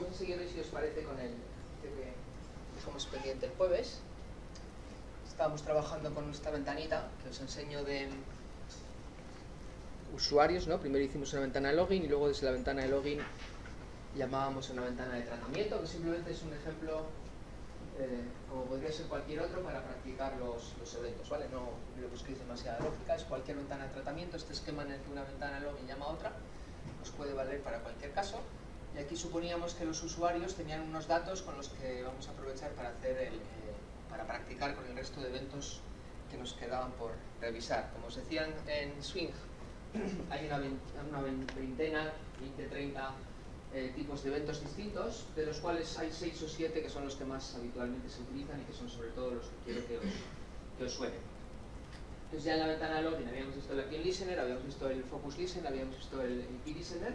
vamos a si os parece, con el que dejamos pendiente el jueves. Estábamos trabajando con esta ventanita que os enseño de usuarios, ¿no? Primero hicimos una ventana de login y luego desde la ventana de login llamábamos a una ventana de tratamiento, que simplemente es un ejemplo, eh, como podría ser cualquier otro, para practicar los, los eventos, ¿vale? No le busquéis demasiada lógica, es cualquier ventana de tratamiento, este esquema en el que una ventana de login llama a otra, nos puede valer para cualquier caso. Y aquí suponíamos que los usuarios tenían unos datos con los que vamos a aprovechar para, hacer el, eh, para practicar con el resto de eventos que nos quedaban por revisar. Como os decían en Swing, hay una, veintena, 20, 30 eh, tipos de eventos distintos, de los cuales hay 6 o 7 que son los que más habitualmente se utilizan y que son sobre todo los que quiero que os, que os suenen. Entonces ya en la ventana login habíamos visto el Action Listener, habíamos visto el Focus Listen, habíamos visto el, el Key Listener,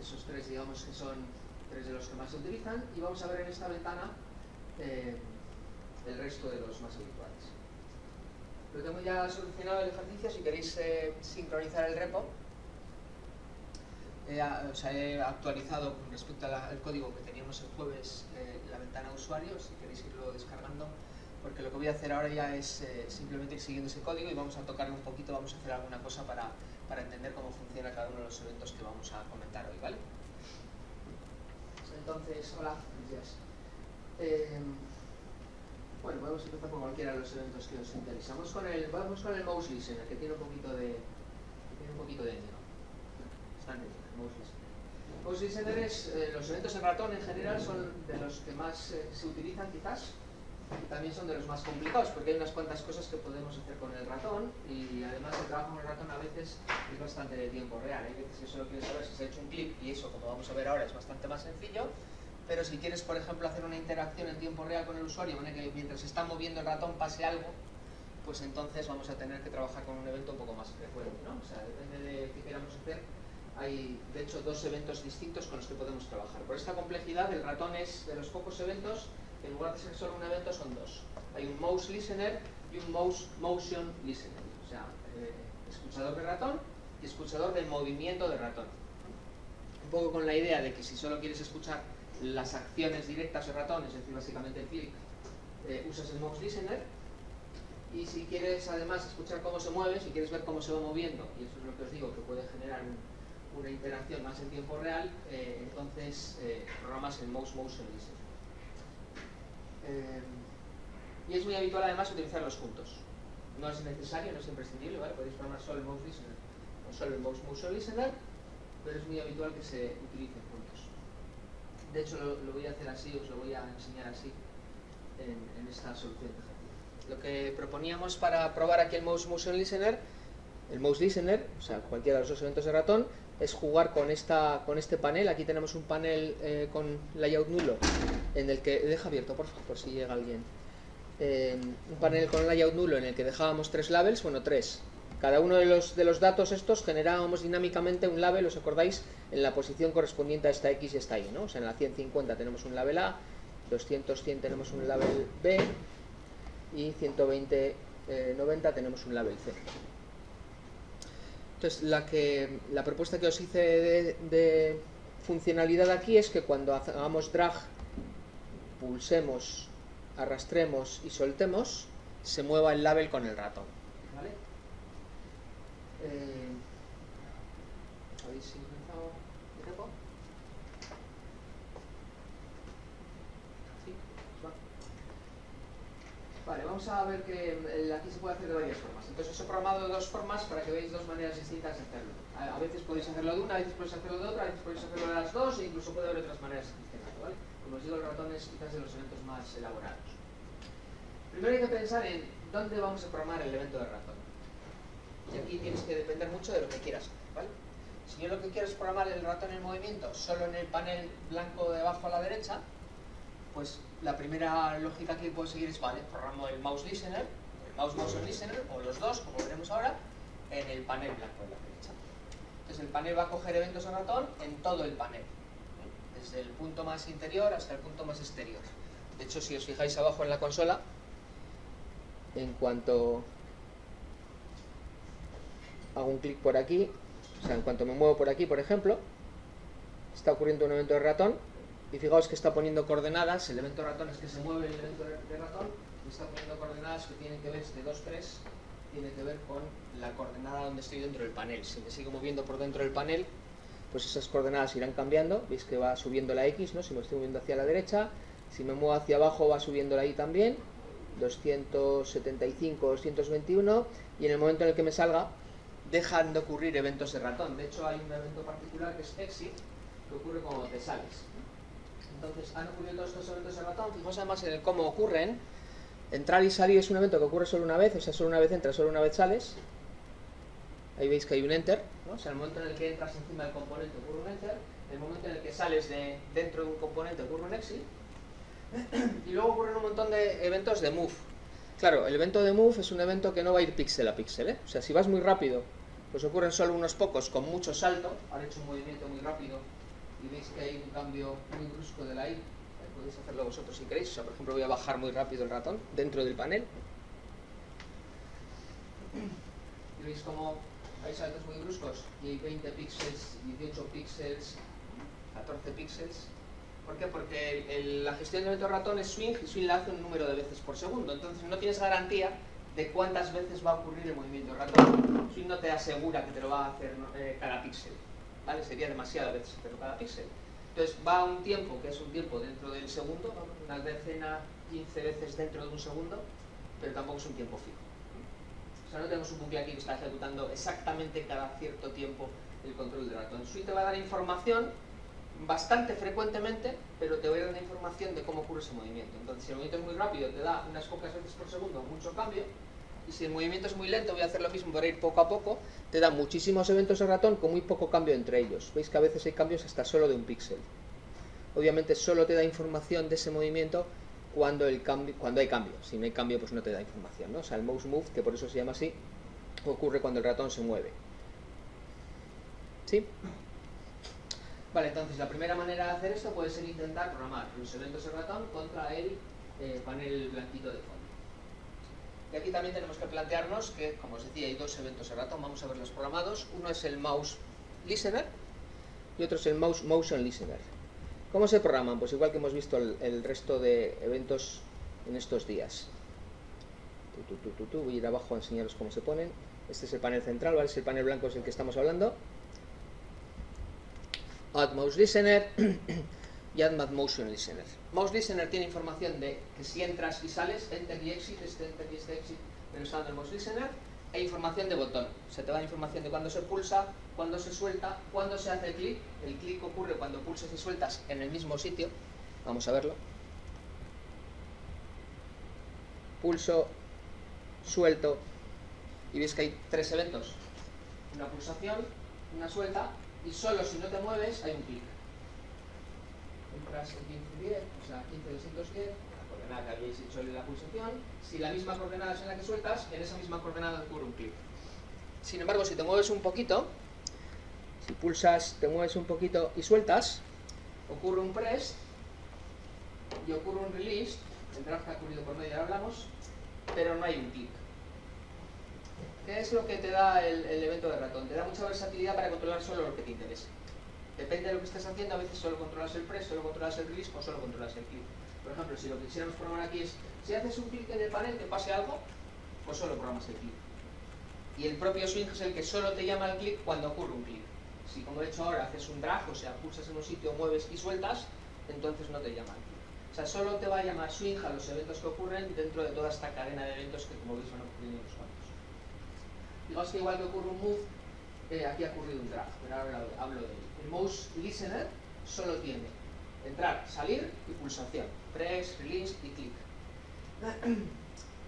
esos tres digamos que son tres de los que más se utilizan, y vamos a ver en esta ventana eh, el resto de los más habituales. Lo tengo ya solucionado el ejercicio, si queréis eh, sincronizar el repo, he, o sea, he actualizado con respecto al código que teníamos el jueves eh, la ventana de usuarios, si queréis irlo descargando, porque lo que voy a hacer ahora ya es eh, simplemente siguiendo ese código y vamos a tocarlo un poquito, vamos a hacer alguna cosa para, para entender cómo funciona cada uno de los eventos que vamos a comentar hoy, ¿vale? Entonces, hola, buenos. Eh, bueno, podemos empezar con cualquiera de los eventos que os interesa. Vamos con el, vamos con el mouse listener, que tiene un poquito de, que tiene un poquito de dinero. Bastante mouse listener. Mouse listener es, eh, los eventos en ratón en general son de los que más eh, se utilizan quizás, también son de los más complicados porque hay unas cuantas cosas que podemos hacer con el ratón y además el trabajo con el ratón a veces es bastante de tiempo real. Hay veces que solo quieres saber si se ha hecho un clic y eso, como vamos a ver ahora, es bastante más sencillo. Pero si quieres, por ejemplo, hacer una interacción en tiempo real con el usuario, que mientras está moviendo el ratón pase algo, pues entonces vamos a tener que trabajar con un evento un poco más frecuente. ¿no? O sea, depende de qué queramos hacer. Hay, de hecho, dos eventos distintos con los que podemos trabajar. Por esta complejidad, el ratón es de los pocos eventos en lugar de ser solo un evento son dos. Hay un mouse listener y un mouse motion listener, o sea, eh, escuchador de ratón y escuchador del movimiento de ratón. Un poco con la idea de que si solo quieres escuchar las acciones directas de ratón, es decir, básicamente el clic, eh, usas el mouse listener y si quieres además escuchar cómo se mueve, si quieres ver cómo se va moviendo, y eso es lo que os digo, que puede generar una interacción más en tiempo real, eh, entonces programas el mouse motion listener. Eh, y es muy habitual además utilizarlos juntos. No es necesario, no es imprescindible, ¿vale? Podéis el mouse listener o solo el mouse mouse listener, pero es muy habitual que se utilicen juntos. De hecho, lo, voy a hacer así, os lo voy a enseñar así en, esta solución Lo que proponíamos para probar aquí el mouse motion listener, el mouse listener, o sea, cualquiera de los dos eventos de ratón, es jugar con, esta, con este panel. Aquí tenemos un panel eh, con layout nulo en el que... Deja abierto, por favor, si llega alguien. Eh, un panel con layout nulo en el que dejábamos tres labels, bueno, tres. Cada uno de los, de los datos estos generábamos dinámicamente un label, ¿os acordáis? En la posición correspondiente a esta X y esta Y, ¿no? O sea, en la 150 tenemos un label A, 200, 100 tenemos un label B y 120, 90 eh, tenemos un label C. Entonces, la, que, la propuesta que os hice de, funcionalidad aquí es que cuando hagamos drag, pulsemos, arrastremos y soltemos, se mueva el label con el ratón. ¿Vale? Eh, ¿Habéis sincronizado el repo? ¿Sí? Vale, vamos a ver que aquí se puede hacer de varias formas. Entonces os he programado de dos formas para que veáis dos maneras distintas de hacerlo. A, veces podéis hacerlo de una, a veces podéis hacerlo de otra, a veces podéis hacerlo de las dos e incluso puede haber otras maneras distintas. Como os digo, el ratón es quizás de los eventos más elaborados. Primero hay que pensar en dónde vamos a programar el evento de ratón. Y aquí tienes que depender mucho de lo que quieras ¿vale? Si yo lo que quiero es programar el ratón en movimiento solo en el panel blanco de abajo a la derecha, pues la primera lógica que puedo seguir es, vale, programo el mouse listener, el mouse motion listener, o los dos, como veremos ahora, en el panel blanco de la derecha. Entonces el panel va a coger eventos de ratón en todo el panel, desde el punto más interior hasta el punto más exterior. De hecho, si os fijáis abajo en la consola, en cuanto hago un clic por aquí, o sea, en cuanto me muevo por aquí, por ejemplo, está ocurriendo un evento de ratón, y fijaos que está poniendo coordenadas, el evento ratón es que se mueve el evento de ratón, y está poniendo coordenadas que tienen que ver, este 2, 3, tiene que ver con la coordenada donde estoy dentro del panel. Si me sigo moviendo por dentro del panel, pues esas coordenadas irán cambiando, veis que va subiendo la X, ¿no? si me estoy moviendo hacia la derecha, si me muevo hacia abajo va subiendo la Y también, 275, 221, y en el momento en el que me salga, dejan de ocurrir eventos de ratón. De hecho, hay un evento particular que es exit, que ocurre cuando te sales. Entonces, han ocurrido todos estos eventos de ratón. Fijaos además en el cómo ocurren. Entrar y salir es un evento que ocurre solo una vez, o sea, solo una vez entras, solo una vez sales. Ahí veis que hay un enter, ¿no? o sea, el momento en el que entras encima del componente ocurre un enter, el momento en el que sales de dentro de un componente ocurre un exit, y luego ocurren un montón de eventos de move. Claro, el evento de move es un evento que no va a ir píxel a píxel, ¿eh? o sea, si vas muy rápido, pues ocurren solo unos pocos con mucho salto, han hecho un movimiento muy rápido y veis que hay un cambio muy brusco de la I, podéis hacerlo vosotros si queréis, o sea, por ejemplo voy a bajar muy rápido el ratón dentro del panel, y veis como hay saltos muy bruscos y hay 20 píxeles, 18 píxeles, 14 píxeles. ¿Por qué? Porque la gestión del evento ratón es swing y swing la hace un número de veces por segundo. Entonces no tienes garantía de cuántas veces va a ocurrir el movimiento ratón. Swing no te asegura que te lo va a hacer eh, cada píxel. ¿vale? Sería demasiadas veces hacerlo cada píxel. Entonces va un tiempo que es un tiempo dentro del segundo, una decena, 15 veces dentro de un segundo, pero tampoco es un tiempo fijo. O sea, no tenemos un bucle aquí que está ejecutando exactamente cada cierto tiempo el control del ratón. Te va a dar información bastante frecuentemente, pero te va a dar información de cómo ocurre ese movimiento. Entonces, si el movimiento es muy rápido, te da unas pocas veces por segundo mucho cambio, y si el movimiento es muy lento, voy a hacer lo mismo para ir poco a poco, te da muchísimos eventos de ratón con muy poco cambio entre ellos. Veis que a veces hay cambios hasta solo de un píxel. Obviamente solo te da información de ese movimiento cuando, el cambio, cuando hay cambio. Si no hay cambio, pues no te da información. ¿no? O sea, el mouse move, que por eso se llama así, ocurre cuando el ratón se mueve. ¿Sí? Vale, entonces la primera manera de hacer esto puede ser intentar programar los eventos de ratón contra el eh, panel blanquito de fondo. Y aquí también tenemos que plantearnos que, como os decía, hay dos eventos de ratón, vamos a verlos programados. Uno es el mouse listener y otro es el mouse motion listener. ¿Cómo se programan? Pues igual que hemos visto el, resto de eventos en estos días. Voy a ir abajo a enseñaros cómo se ponen. Este es el panel central, ¿vale? Es el panel blanco es el que estamos hablando. Add Mouse Listener y Add Motion Listener. Mouse Listener tiene información de que si entras y sales, enter y exit, este enter y este exit, pero está dando el Mouse Listener e información de botón. Se te da información de cuando se pulsa, cuando se suelta, cuando se hace clic. El clic ocurre cuando pulsas y sueltas en el mismo sitio. Vamos a verlo. Pulso, suelto y ves que hay tres eventos. Una pulsación, una suelta y solo si no te mueves hay un clic. En 1510, o sea, 15 coordenada que habéis hecho en la pulsación, si la misma coordenada es en la que sueltas, en esa misma coordenada ocurre un clic. Sin embargo, si te mueves un poquito, si pulsas, te mueves un poquito y sueltas, ocurre un press y ocurre un release, el drag que ha ocurrido por medio, ahora hablamos, pero no hay un clic. ¿Qué es lo que te da el, evento de ratón? Te da mucha versatilidad para controlar solo lo que te interese. Depende de lo que estés haciendo, a veces solo controlas el press, solo controlas el release o solo controlas el clic. Por ejemplo, si lo que quisiéramos programar aquí es, si haces un clic en el panel que pase algo, pues solo programas el clic. Y el propio swing es el que solo te llama al clic cuando ocurre un clic. Si como he hecho ahora haces un drag, o sea, pulsas en un sitio, mueves y sueltas, entonces no te llama al clic. O sea, solo te va a llamar swing a los eventos que ocurren dentro de toda esta cadena de eventos que como veis van ocurriendo unos cuantos. Digamos que igual que ocurre un move, eh, aquí ha ocurrido un drag, pero ahora hablo de él. El mouse listener solo tiene entrar, salir y pulsación. Release y clic.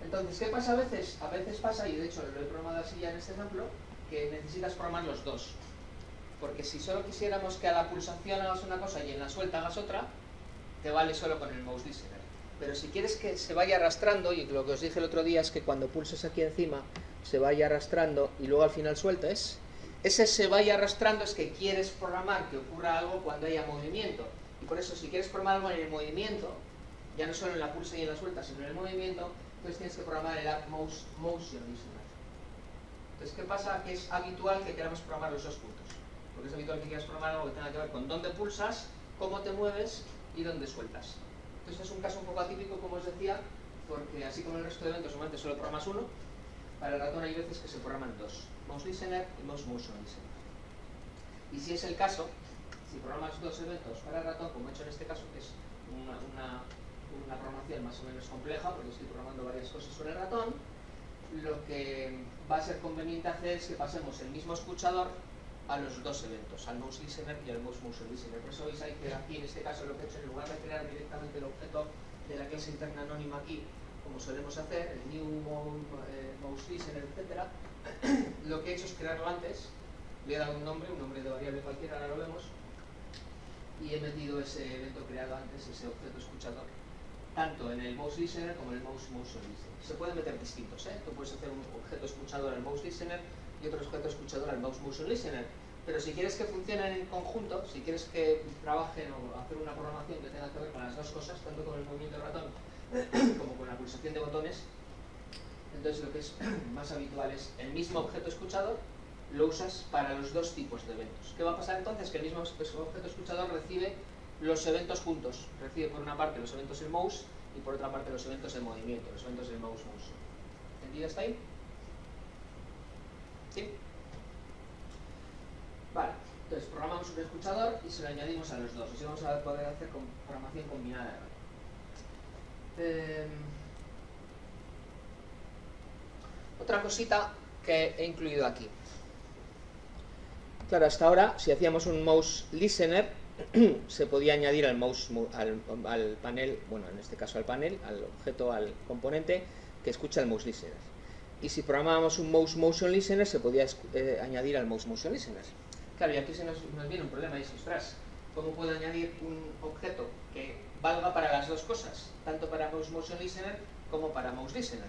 Entonces, ¿qué pasa a veces? A veces pasa, y de hecho lo he programado así ya en este ejemplo, que necesitas programar los dos. Porque si solo quisiéramos que a la pulsación hagas una cosa y en la suelta hagas otra, te vale solo con el mouse listener. Pero si quieres que se vaya arrastrando, y lo que os dije el otro día es que cuando pulses aquí encima se vaya arrastrando y luego al final sueltes, ese se vaya arrastrando es que quieres programar que ocurra algo cuando haya movimiento. Y por eso, si quieres programar algo en el movimiento, ya no solo en la pulsa y en la suelta, sino en el movimiento, entonces tienes que programar el app mouse, motion listener. Entonces, ¿qué pasa? Que es habitual que queramos programar los dos puntos. Porque es habitual que quieras programar algo que tenga que ver con dónde pulsas, cómo te mueves y dónde sueltas. Entonces es un caso un poco atípico, como os decía, porque así como el resto de eventos normalmente solo programas uno, para el ratón hay veces que se programan dos, mouse listener y mouse motion listener. Y si es el caso, si programas dos eventos para el ratón, como he hecho en este caso, que es una, una programación más o menos compleja, porque estoy programando varias cosas sobre el ratón, lo que va a ser conveniente hacer es que pasemos el mismo escuchador a los dos eventos, al mouse listener y al mouse motion listener. Por eso veis ahí que aquí en este caso lo que he hecho, en lugar de crear directamente el objeto de la clase interna anónima aquí, como solemos hacer, el new eh, mouse listener, etc., lo que he hecho es crearlo antes, le he dado un nombre, un nombre de variable cualquiera, ahora lo vemos, y he metido ese evento creado antes, ese objeto escuchador, tanto en el mouse listener como en el mouse motion listener. Se pueden meter distintos, ¿eh? Tú puedes hacer un objeto escuchador al mouse listener y otro objeto escuchador al mouse motion listener. Pero si quieres que funcionen en conjunto, si quieres que trabajen o hacer una programación que tenga que ver con las dos cosas, tanto con el movimiento del ratón como con la pulsación de botones, entonces lo que es más habitual es el mismo objeto escuchador lo usas para los dos tipos de eventos. ¿Qué va a pasar entonces? Que el mismo objeto escuchador recibe los eventos juntos. Recibe por una parte los eventos en mouse y por otra parte los eventos en movimiento, los eventos en mouse mouse. ¿Entendido hasta ahí? ¿Sí? Vale, entonces programamos un escuchador y se lo añadimos a los dos. Así vamos a poder hacer programación combinada. Eh, otra cosita que he incluido aquí. Claro, hasta ahora, si hacíamos un mouse listener, se podía añadir al mouse al, panel, bueno, en este caso al panel, al objeto, al componente que escucha el mouse listener. Y si programábamos un mouse motion listener, se podía eh, añadir al mouse motion listener. Claro, y aquí se nos, viene un problema, y dice, ostras, ¿cómo puedo añadir un objeto que valga para las dos cosas? Tanto para mouse motion listener como para mouse listener.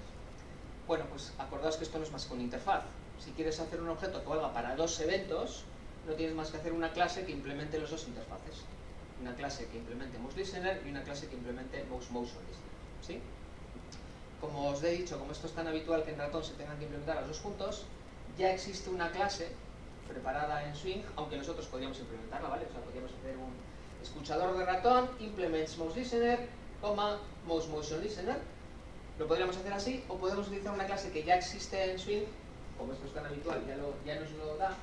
Bueno, pues acordaos que esto no es más que una interfaz. Si quieres hacer un objeto que valga para dos eventos, no tienes más que hacer una clase que implemente los dos interfaces. Una clase que implemente Mouse Listener y una clase que implemente Mouse Motion Listener. ¿sí? Como os he dicho, como esto es tan habitual que en ratón se tengan que implementar los dos juntos, ya existe una clase preparada en Swing, aunque nosotros podríamos implementarla, ¿vale? O sea, podríamos hacer un escuchador de ratón, implements Mouse Listener, coma, Mouse Motion Listener. Lo podríamos hacer así, o podemos utilizar una clase que ya existe en Swing, como esto es tan habitual, ya, lo, ya nos lo da,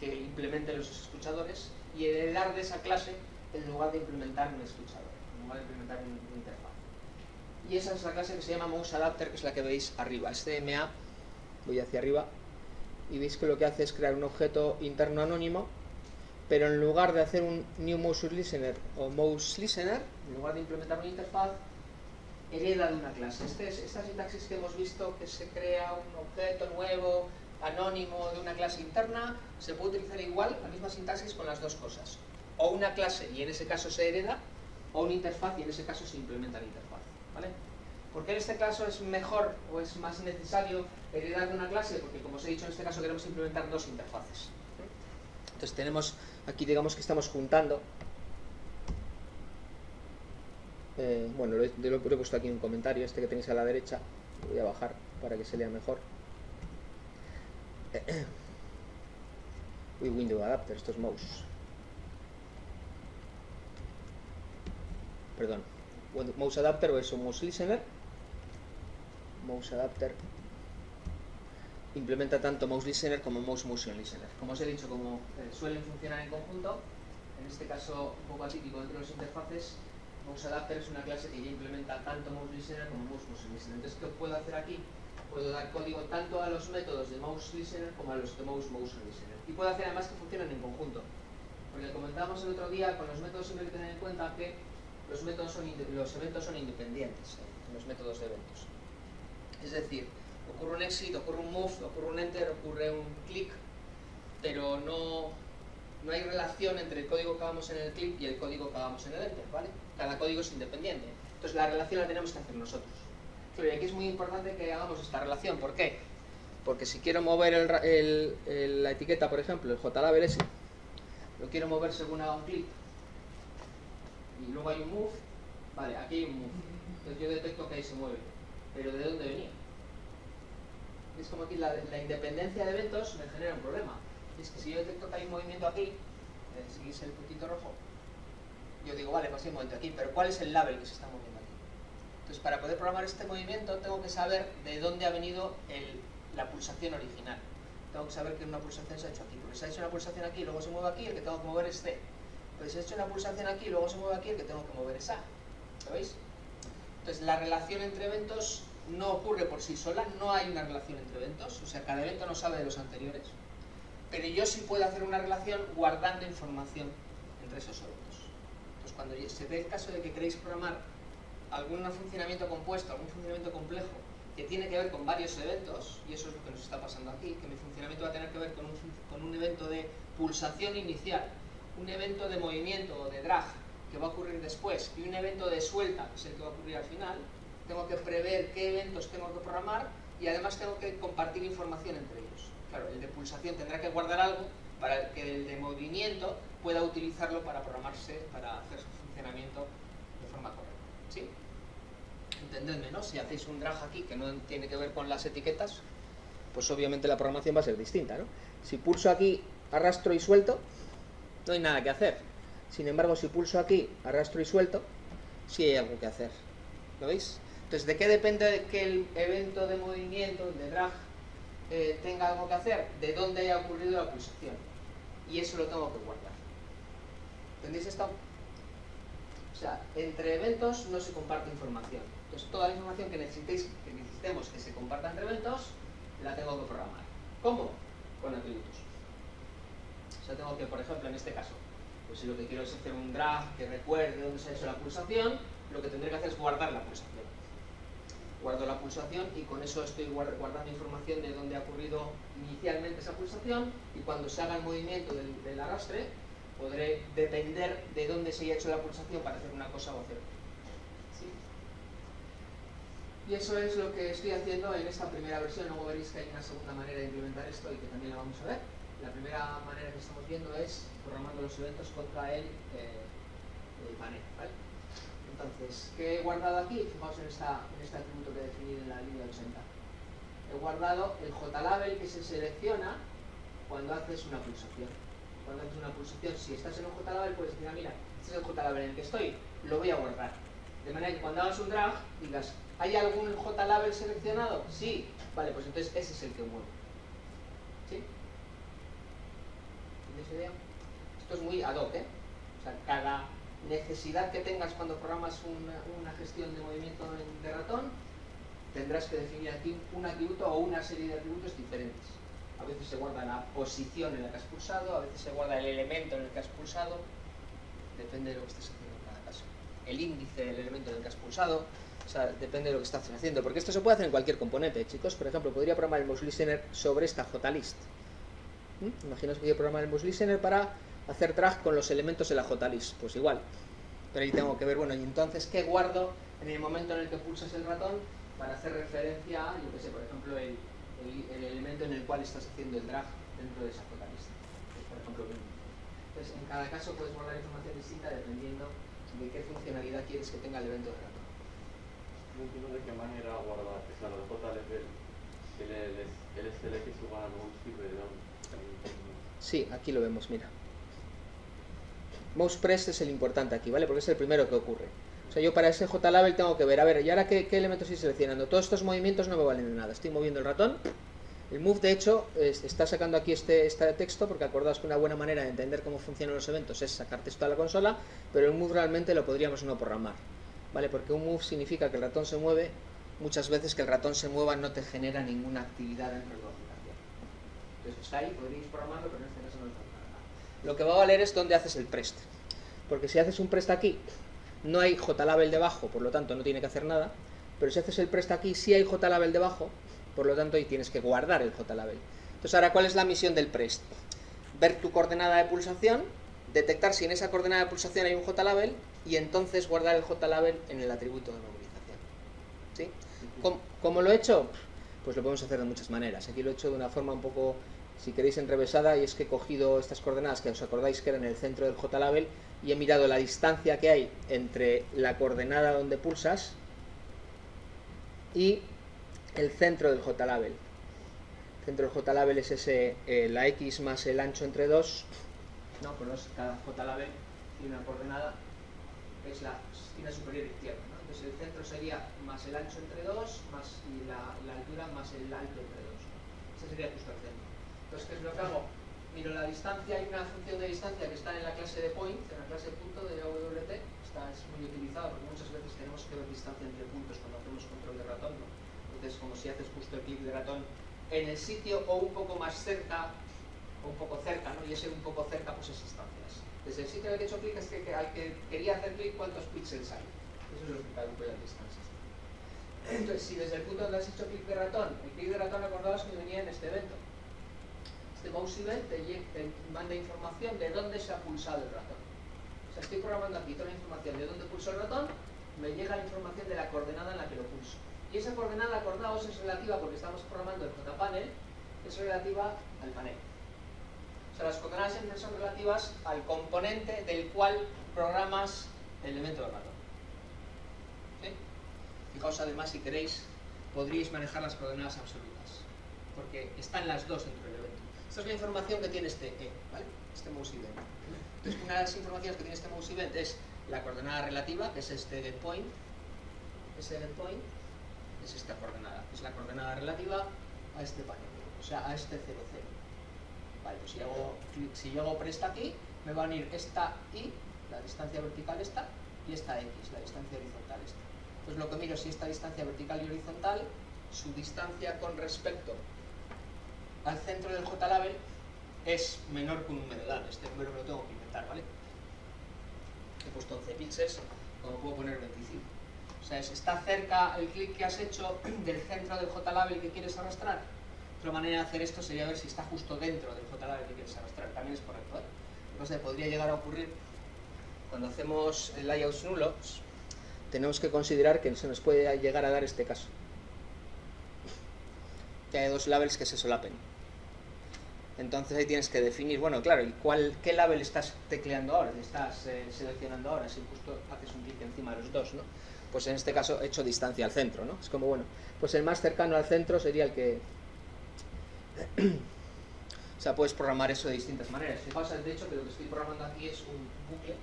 que implemente los escuchadores y heredar de esa clase en lugar de implementar un escuchador, en lugar de implementar una interfaz. Y esa es la clase que se llama Mouse Adapter, que es la que veis arriba. Este MA, voy hacia arriba, y veis que lo que hace es crear un objeto interno anónimo, pero en lugar de hacer un New Mouse Listener o Mouse Listener, en lugar de implementar una interfaz, hereda de una clase. Este es, esta sintaxis que hemos visto, que se crea un objeto nuevo, anónimo de una clase interna, se puede utilizar igual, la misma sintaxis con las dos cosas. O una clase y en ese caso se hereda, o una interfaz y en ese caso se implementa la interfaz. ¿vale? ¿Por qué en este caso es mejor o es más necesario heredar de una clase? Porque como os he dicho, en este caso queremos implementar dos interfaces. Entonces tenemos, aquí digamos que estamos juntando eh, bueno, lo he, lo he, puesto aquí en un comentario, este que tenéis a la derecha, lo voy a bajar para que se lea mejor. Uy, window adapter, esto es mouse. Perdón. Mouse adapter o eso, mouse listener. Mouse adapter implementa tanto mouse listener como mouse motion listener. Como os he dicho, como eh, suelen funcionar en conjunto, en este caso un poco atípico dentro de las interfaces, mouse adapter es una clase que ya implementa tanto mouse listener como mouse motion listener. Entonces, ¿qué puedo hacer aquí? Puedo dar código tanto a los métodos de mouse listener como a los de mouse motion listener. Y puedo hacer además que funcionen en conjunto. Porque comentábamos el otro día, con los métodos siempre hay que tener en cuenta que los, eventos son independientes, ¿eh? los métodos de eventos. Es decir, ocurre un exit, ocurre un move, ocurre un enter, ocurre un click, pero no, no hay relación entre el código que hagamos en el click y el código que hagamos en el enter, ¿vale? Cada código es independiente. Entonces la relación la tenemos que hacer nosotros. Pero aquí es muy importante que hagamos esta relación. ¿Por qué? Porque si quiero mover la etiqueta, por ejemplo, el JLabels, lo quiero mover según haga un clic, y luego hay un move, vale, aquí hay un move. Entonces yo detecto que ahí se mueve. Pero ¿de dónde venía? Es como aquí la, independencia de eventos me genera un problema. es que si yo detecto que hay un movimiento aquí, eh, si es el puntito rojo, yo digo, vale, pues hay un movimiento aquí, pero ¿cuál es el label que se está moviendo aquí? Entonces, para poder programar este movimiento, tengo que saber de dónde ha venido el, la pulsación original. Tengo que saber que una pulsación se ha hecho aquí, porque se ha hecho una pulsación aquí y luego se mueve aquí, el que tengo que mover es C. Pues si he hecho una pulsación aquí y luego se mueve aquí, el que tengo que mover es A. ¿Lo veis? Entonces, la relación entre eventos no ocurre por sí sola, no hay una relación entre eventos, o sea, cada evento no sabe de los anteriores. Pero yo sí puedo hacer una relación guardando información entre esos eventos. Entonces, cuando se dé el caso de que queréis programar algún funcionamiento compuesto, algún funcionamiento complejo, que tiene que ver con varios eventos, y eso es lo que nos está pasando aquí, que mi funcionamiento va a tener que ver con un, con un evento de pulsación inicial, un evento de movimiento o de drag que va a ocurrir después y un evento de suelta, que es el que va a ocurrir al final, tengo que prever qué eventos tengo que programar y además tengo que compartir información entre ellos. Claro, el de pulsación tendrá que guardar algo para que el de movimiento pueda utilizarlo para programarse, para hacer su funcionamiento. ¿Sí? Entendedme, ¿no? Si hacéis un drag aquí que no tiene que ver con las etiquetas, pues obviamente la programación va a ser distinta, ¿no? Si pulso aquí, arrastro y suelto, no hay nada que hacer. Sin embargo, si pulso aquí, arrastro y suelto, sí hay algo que hacer. ¿Lo veis? Entonces, ¿de qué depende que el evento de movimiento, de drag, eh, tenga algo que hacer? De dónde haya ocurrido la pulsación. Y eso lo tengo que guardar. ¿Entendéis esto? O sea, entre eventos no se comparte información. Entonces, toda la información que, necesitéis, que necesitemos que se comparta entre eventos, la tengo que programar. ¿Cómo? Con atributos. O sea, tengo que, por ejemplo, en este caso, pues si lo que quiero es hacer un drag que recuerde dónde se ha hecho la pulsación, lo que tendré que hacer es guardar la pulsación guardo la pulsación y con eso estoy guardando información de dónde ha ocurrido inicialmente esa pulsación y cuando se haga el movimiento del, arrastre podré depender de dónde se haya hecho la pulsación para hacer una cosa o hacer otra. Y eso es lo que estoy haciendo en esta primera versión, luego veréis que hay una segunda manera de implementar esto y que también la vamos a ver. La primera manera que estamos viendo es programando los eventos contra el, eh, el panel. Entonces, ¿qué he guardado aquí? Fijaos en, esta, en este atributo que he definido en la línea 80. He guardado el JLabel que se selecciona cuando haces una pulsación. Cuando haces una pulsación, si estás en un JLabel, puedes decir, ah, mira, este es el JLabel en el que estoy, lo voy a guardar. De manera que cuando hagas un drag, digas, ¿hay algún JLabel seleccionado? Sí. Vale, pues entonces ese es el que muevo. ¿Sí? ¿Tienes idea? Esto es muy ad hoc, ¿eh? O sea, cada necesidad que tengas cuando programas una, gestión de movimiento de ratón, tendrás que definir aquí un atributo o una serie de atributos diferentes. A veces se guarda la posición en la que has pulsado, a veces se guarda el elemento en el que has pulsado, depende de lo que estés haciendo en cada caso. El índice del elemento en el que has pulsado, o sea, depende de lo que estás haciendo, porque esto se puede hacer en cualquier componente, chicos. Por ejemplo, podría programar el mouse listener sobre esta JList. ¿Mm? Imaginaos que quiero programar el mouse listener para hacer drag con los elementos de la JList, pues igual. Pero ahí tengo que ver, bueno, y entonces, ¿qué guardo en el momento en el que pulsas el ratón para hacer referencia a, yo qué sé, por ejemplo, el, el, elemento en el cual estás haciendo el drag dentro de esa JList? Pues, por ejemplo, entonces, en cada caso puedes guardar información distinta dependiendo de qué funcionalidad quieres que tenga el evento de ratón. No entiendo de qué manera guardar, o sea, los JLS el, el, el SLX igual a un sirve de Sí, aquí lo vemos, mira mouse press es el importante aquí, ¿vale? Porque es el primero que ocurre. Yo para ese JLabel tengo que ver, a ver, ¿y ahora qué, elementos estoy seleccionando? Todos estos movimientos no me valen de nada. Estoy moviendo el ratón. El move, de hecho, está sacando aquí este, este texto, porque acordaos que una buena manera de entender cómo funcionan los eventos es sacar texto a la consola, pero el move realmente lo podríamos no programar, ¿vale? Porque un move significa que el ratón se mueve, muchas veces que el ratón se mueva no te genera ninguna actividad dentro de la aplicación. Entonces está ahí, podríais programarlo, pero en este caso no está lo que va a valer es dónde haces el prest. Porque si haces un prest aquí, no hay JLabel debajo, por lo tanto no tiene que hacer nada. Pero si haces el prest aquí, sí hay JLabel debajo, por lo tanto ahí tienes que guardar el JLabel. Entonces ahora, ¿cuál es la misión del prest? Ver tu coordenada de pulsación, detectar si en esa coordenada de pulsación hay un JLabel y entonces guardar el JLabel en el atributo de movilización. ¿Sí? ¿Cómo, ¿Cómo lo he hecho? Pues lo podemos hacer de muchas maneras. Aquí lo he hecho de una forma un poco si queréis enrevesada y es que he cogido estas coordenadas que os acordáis que eran el centro del JLabel y he mirado la distancia que hay entre la coordenada donde pulsas y el centro del JLabel. El centro del JLabel es ese, eh, la X más el ancho entre dos, no, pues cada JLabel tiene una coordenada que es la esquina superior izquierda. ¿no? Entonces el centro sería más el ancho entre 2 más y la, la, altura más el alto entre 2. ¿no? Ese sería justo el centro. Entonces, ¿qué es lo que hago? Miro la distancia, hay una función de distancia que está en la clase de point, en la clase punto de AWT, está, es muy utilizada porque muchas veces tenemos que ver distancia entre puntos cuando hacemos control de ratón. ¿no? Entonces, como si haces justo el clic de ratón en el sitio o un poco más cerca, o un poco cerca, ¿no? y ese un poco cerca pues es distancias. Desde el sitio en el que he hecho clic es que, que, que quería hacer clic cuántos píxeles hay. Eso es lo que calcula las distancias. Entonces, si desde el punto donde has hecho clic de ratón, el clic de ratón acordaos que venía en este evento. Este mouse event te, te manda información de dónde se ha pulsado el ratón. O sea, estoy programando aquí toda la información de dónde pulso el ratón, me llega la información de la coordenada en la que lo pulso. Y esa coordenada, acordaos, es relativa, porque estamos programando el JPanel, es relativa al panel. O sea, las coordenadas siempre son relativas al componente del cual programas el elemento de ratón. ¿Sí? Fijaos además, si queréis, podríais manejar las coordenadas absolutas, porque están las dos dentro del evento. Esta es la información que tiene este E, ¿vale? Este mouse event. Entonces, una de las informaciones que tiene este mouse event es la coordenada relativa, que es este get point, ese get point, es esta coordenada, es la coordenada relativa a este panel, o sea, a este 0, 0. Vale, pues si, hago, si yo hago presta aquí, me van a ir esta y, la distancia vertical esta, y esta x, la distancia horizontal esta. Pues lo que miro si esta distancia vertical y horizontal, su distancia con respecto al centro del J-label es menor que un número dado. Este número me lo tengo que inventar, ¿vale? He puesto 11 píxeles, como puedo poner 25. O sea, está cerca el clic que has hecho del centro del JLabel que quieres arrastrar. Otra manera de hacer esto sería ver si está justo dentro del JLabel que quieres arrastrar. También es correcto. ¿eh? Entonces podría llegar a ocurrir cuando hacemos layouts nulos, tenemos que considerar que se nos puede llegar a dar este caso. Que hay dos labels que se solapen. Entonces ahí tienes que definir, bueno, claro, ¿cuál, ¿qué label estás tecleando ahora? Estás eh, seleccionando ahora, si justo haces un clic encima de los dos, ¿no? Pues en este caso he hecho distancia al centro, ¿no? Es como, bueno, pues el más cercano al centro sería el que... o sea, puedes programar eso de distintas maneras. Fijaos, de hecho, que lo que estoy programando aquí es un bucle,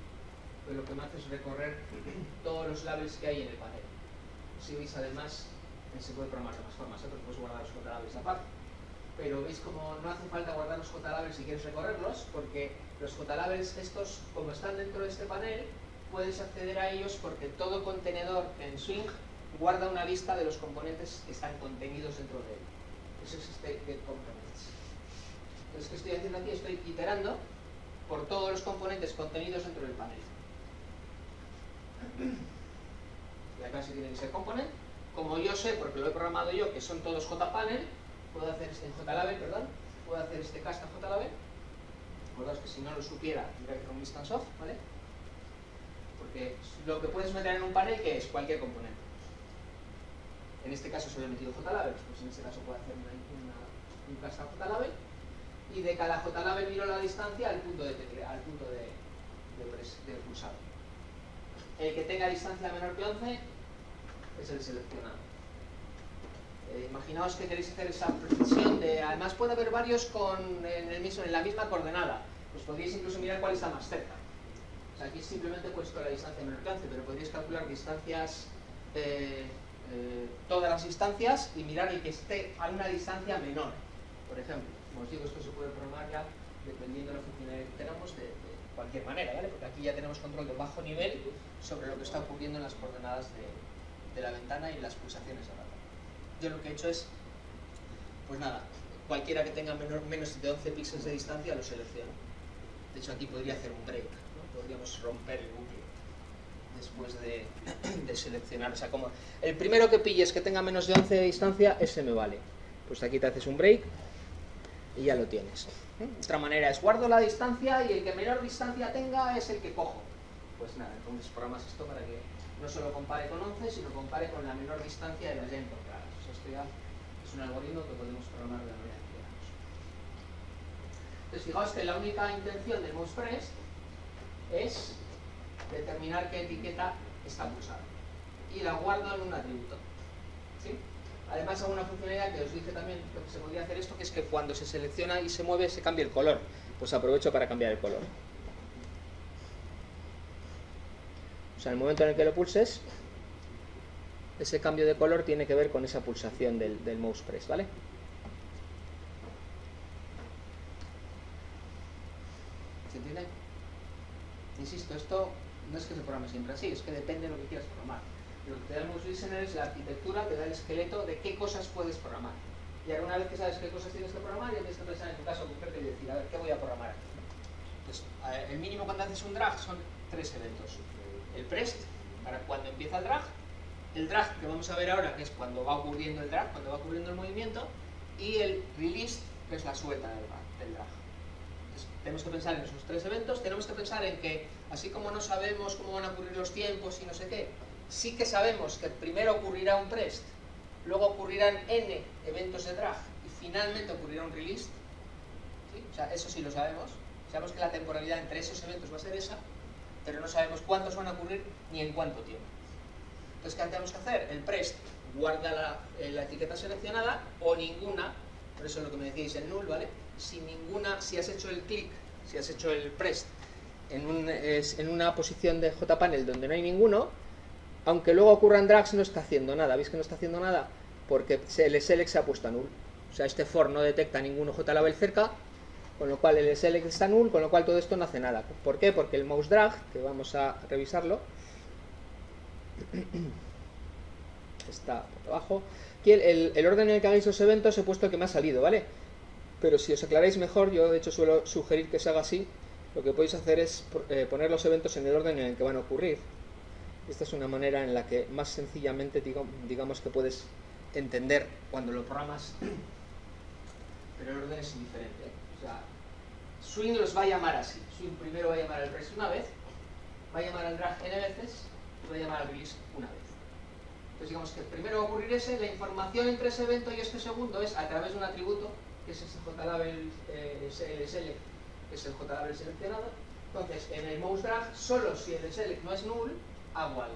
pero lo que me hace es recorrer todos los labels que hay en el panel. Si veis, además, se puede programar de más formas, ¿eh? puedes guardar los labels aparte pero veis como no hace falta guardar los JLabels si quieres recorrerlos, porque los JLabels estos, como están dentro de este panel, puedes acceder a ellos porque todo contenedor en Swing guarda una lista de los componentes que están contenidos dentro de él. Eso es este get components. Entonces, ¿qué estoy haciendo aquí? Estoy iterando por todos los componentes contenidos dentro del panel. Y acá se tiene que ser component. Como yo sé, porque lo he programado yo, que son todos JPanel, puedo hacer este JLabel, perdón, puedo hacer este cast JLabel. Recordaos que si no lo supiera, tendría que con instance of, ¿vale? Porque lo que puedes meter en un panel que es cualquier componente. En este caso solo he metido JLabel, pues en este caso puedo hacer una, una, un cast JLabel y de cada JLabel miro la distancia al punto de, al punto de, de, de pulsado. El que tenga distancia menor que 11 es el seleccionado. Eh, imaginaos que queréis hacer esa precisión de, además puede haber varios con, en, el mismo, en la misma coordenada, pues podríais incluso mirar cuál está más cerca. O sea, aquí simplemente he puesto la distancia menor 11, pero podríais calcular distancias, eh, eh, todas las distancias y mirar el que esté a una distancia menor, por ejemplo. Como os digo, esto se puede programar ya dependiendo de la funcionalidad que tenemos de, cualquier manera, ¿vale? Porque aquí ya tenemos control de bajo nivel sobre lo que está ocurriendo en las coordenadas de, de la ventana y las pulsaciones yo lo que he hecho es, pues nada, cualquiera que tenga menor, menos de 11 píxeles de distancia lo selecciono. De hecho aquí podría hacer un break, ¿no? podríamos romper el bucle después de, seleccionar. O sea, como el primero que pilles que tenga menos de 11 de distancia, ese me vale. Pues aquí te haces un break y ya lo tienes. ¿eh? Otra manera es guardo la distancia y el que menor distancia tenga es el que cojo. Pues nada, entonces programas esto para que no solo compare con 11, sino compare con la menor distancia de las ya encontradas. Es un algoritmo que podemos programar de manera que queramos. Entonces, fijaos que la única intención del MousePress es determinar qué etiqueta está pulsada. Y la guardo en un atributo. Además, hago una funcionalidad que os dije también que se podría hacer esto, que es que cuando se selecciona y se mueve, se cambia el color. Pues aprovecho para cambiar el color. O sea, en el momento en el que lo pulses, ese cambio de color tiene que ver con esa pulsación del, del mouse press, ¿vale? ¿Se entiende? Insisto, esto no es que se programe siempre así, es que depende de lo que quieras programar. Lo que te da el Mouse Listener es la arquitectura, te da el esqueleto de qué cosas puedes programar. Y ahora una vez que sabes qué cosas tienes que programar, ya tienes que pensar en tu caso concreto y decir, a ver, ¿qué voy a programar aquí? Entonces, el mínimo cuando haces un drag son tres eventos. El prest, para cuando empieza el drag, el drag que vamos a ver ahora, que es cuando va ocurriendo el drag, cuando va ocurriendo el movimiento, y el release, que es la suelta del drag. Entonces, tenemos que pensar en esos tres eventos, tenemos que pensar en que, así como no sabemos cómo van a ocurrir los tiempos y no sé qué, sí que sabemos que primero ocurrirá un prest, luego ocurrirán n eventos de drag y finalmente ocurrirá un release. ¿sí? O sea, eso sí lo sabemos. Sabemos que la temporalidad entre esos eventos va a ser esa, pero no sabemos cuántos van a ocurrir ni en cuánto tiempo. Entonces, ¿qué tenemos que hacer? El prest guarda la, eh, la etiqueta seleccionada o ninguna, por eso es lo que me decíais en null, ¿vale? Si ninguna, si has hecho el clic, si has hecho el prest en, un, es, en una posición de JPanel donde no hay ninguno, aunque luego ocurran drags, no está haciendo nada. ¿Veis que no está haciendo nada? Porque el select se ha puesto a null. O sea, este for no detecta ningún JLabel cerca, con lo cual el select está null, con lo cual todo esto no hace nada. ¿Por qué? Porque el mouse drag, que vamos a revisarlo, está por abajo. Aquí el, orden en el que hagáis los eventos he puesto que me ha salido, ¿vale? Pero si os aclaráis mejor, yo de hecho suelo sugerir que se haga así. Lo que podéis hacer es eh, poner los eventos en el orden en el que van a ocurrir. Esta es una manera en la que más sencillamente digamos que puedes entender cuando lo programas, pero el orden es indiferente. O sea, Swing los va a llamar así. Swing primero va a llamar al press una vez, va a llamar al drag n veces y va a llamar al release una vez. Entonces digamos que primero va a ocurrir ese, la información entre ese evento y este segundo es a través de un atributo, que es ese JLabel eh, SL, que es el JLabel seleccionado. Entonces, en el mouse drag, solo si el select no es null, hago algo.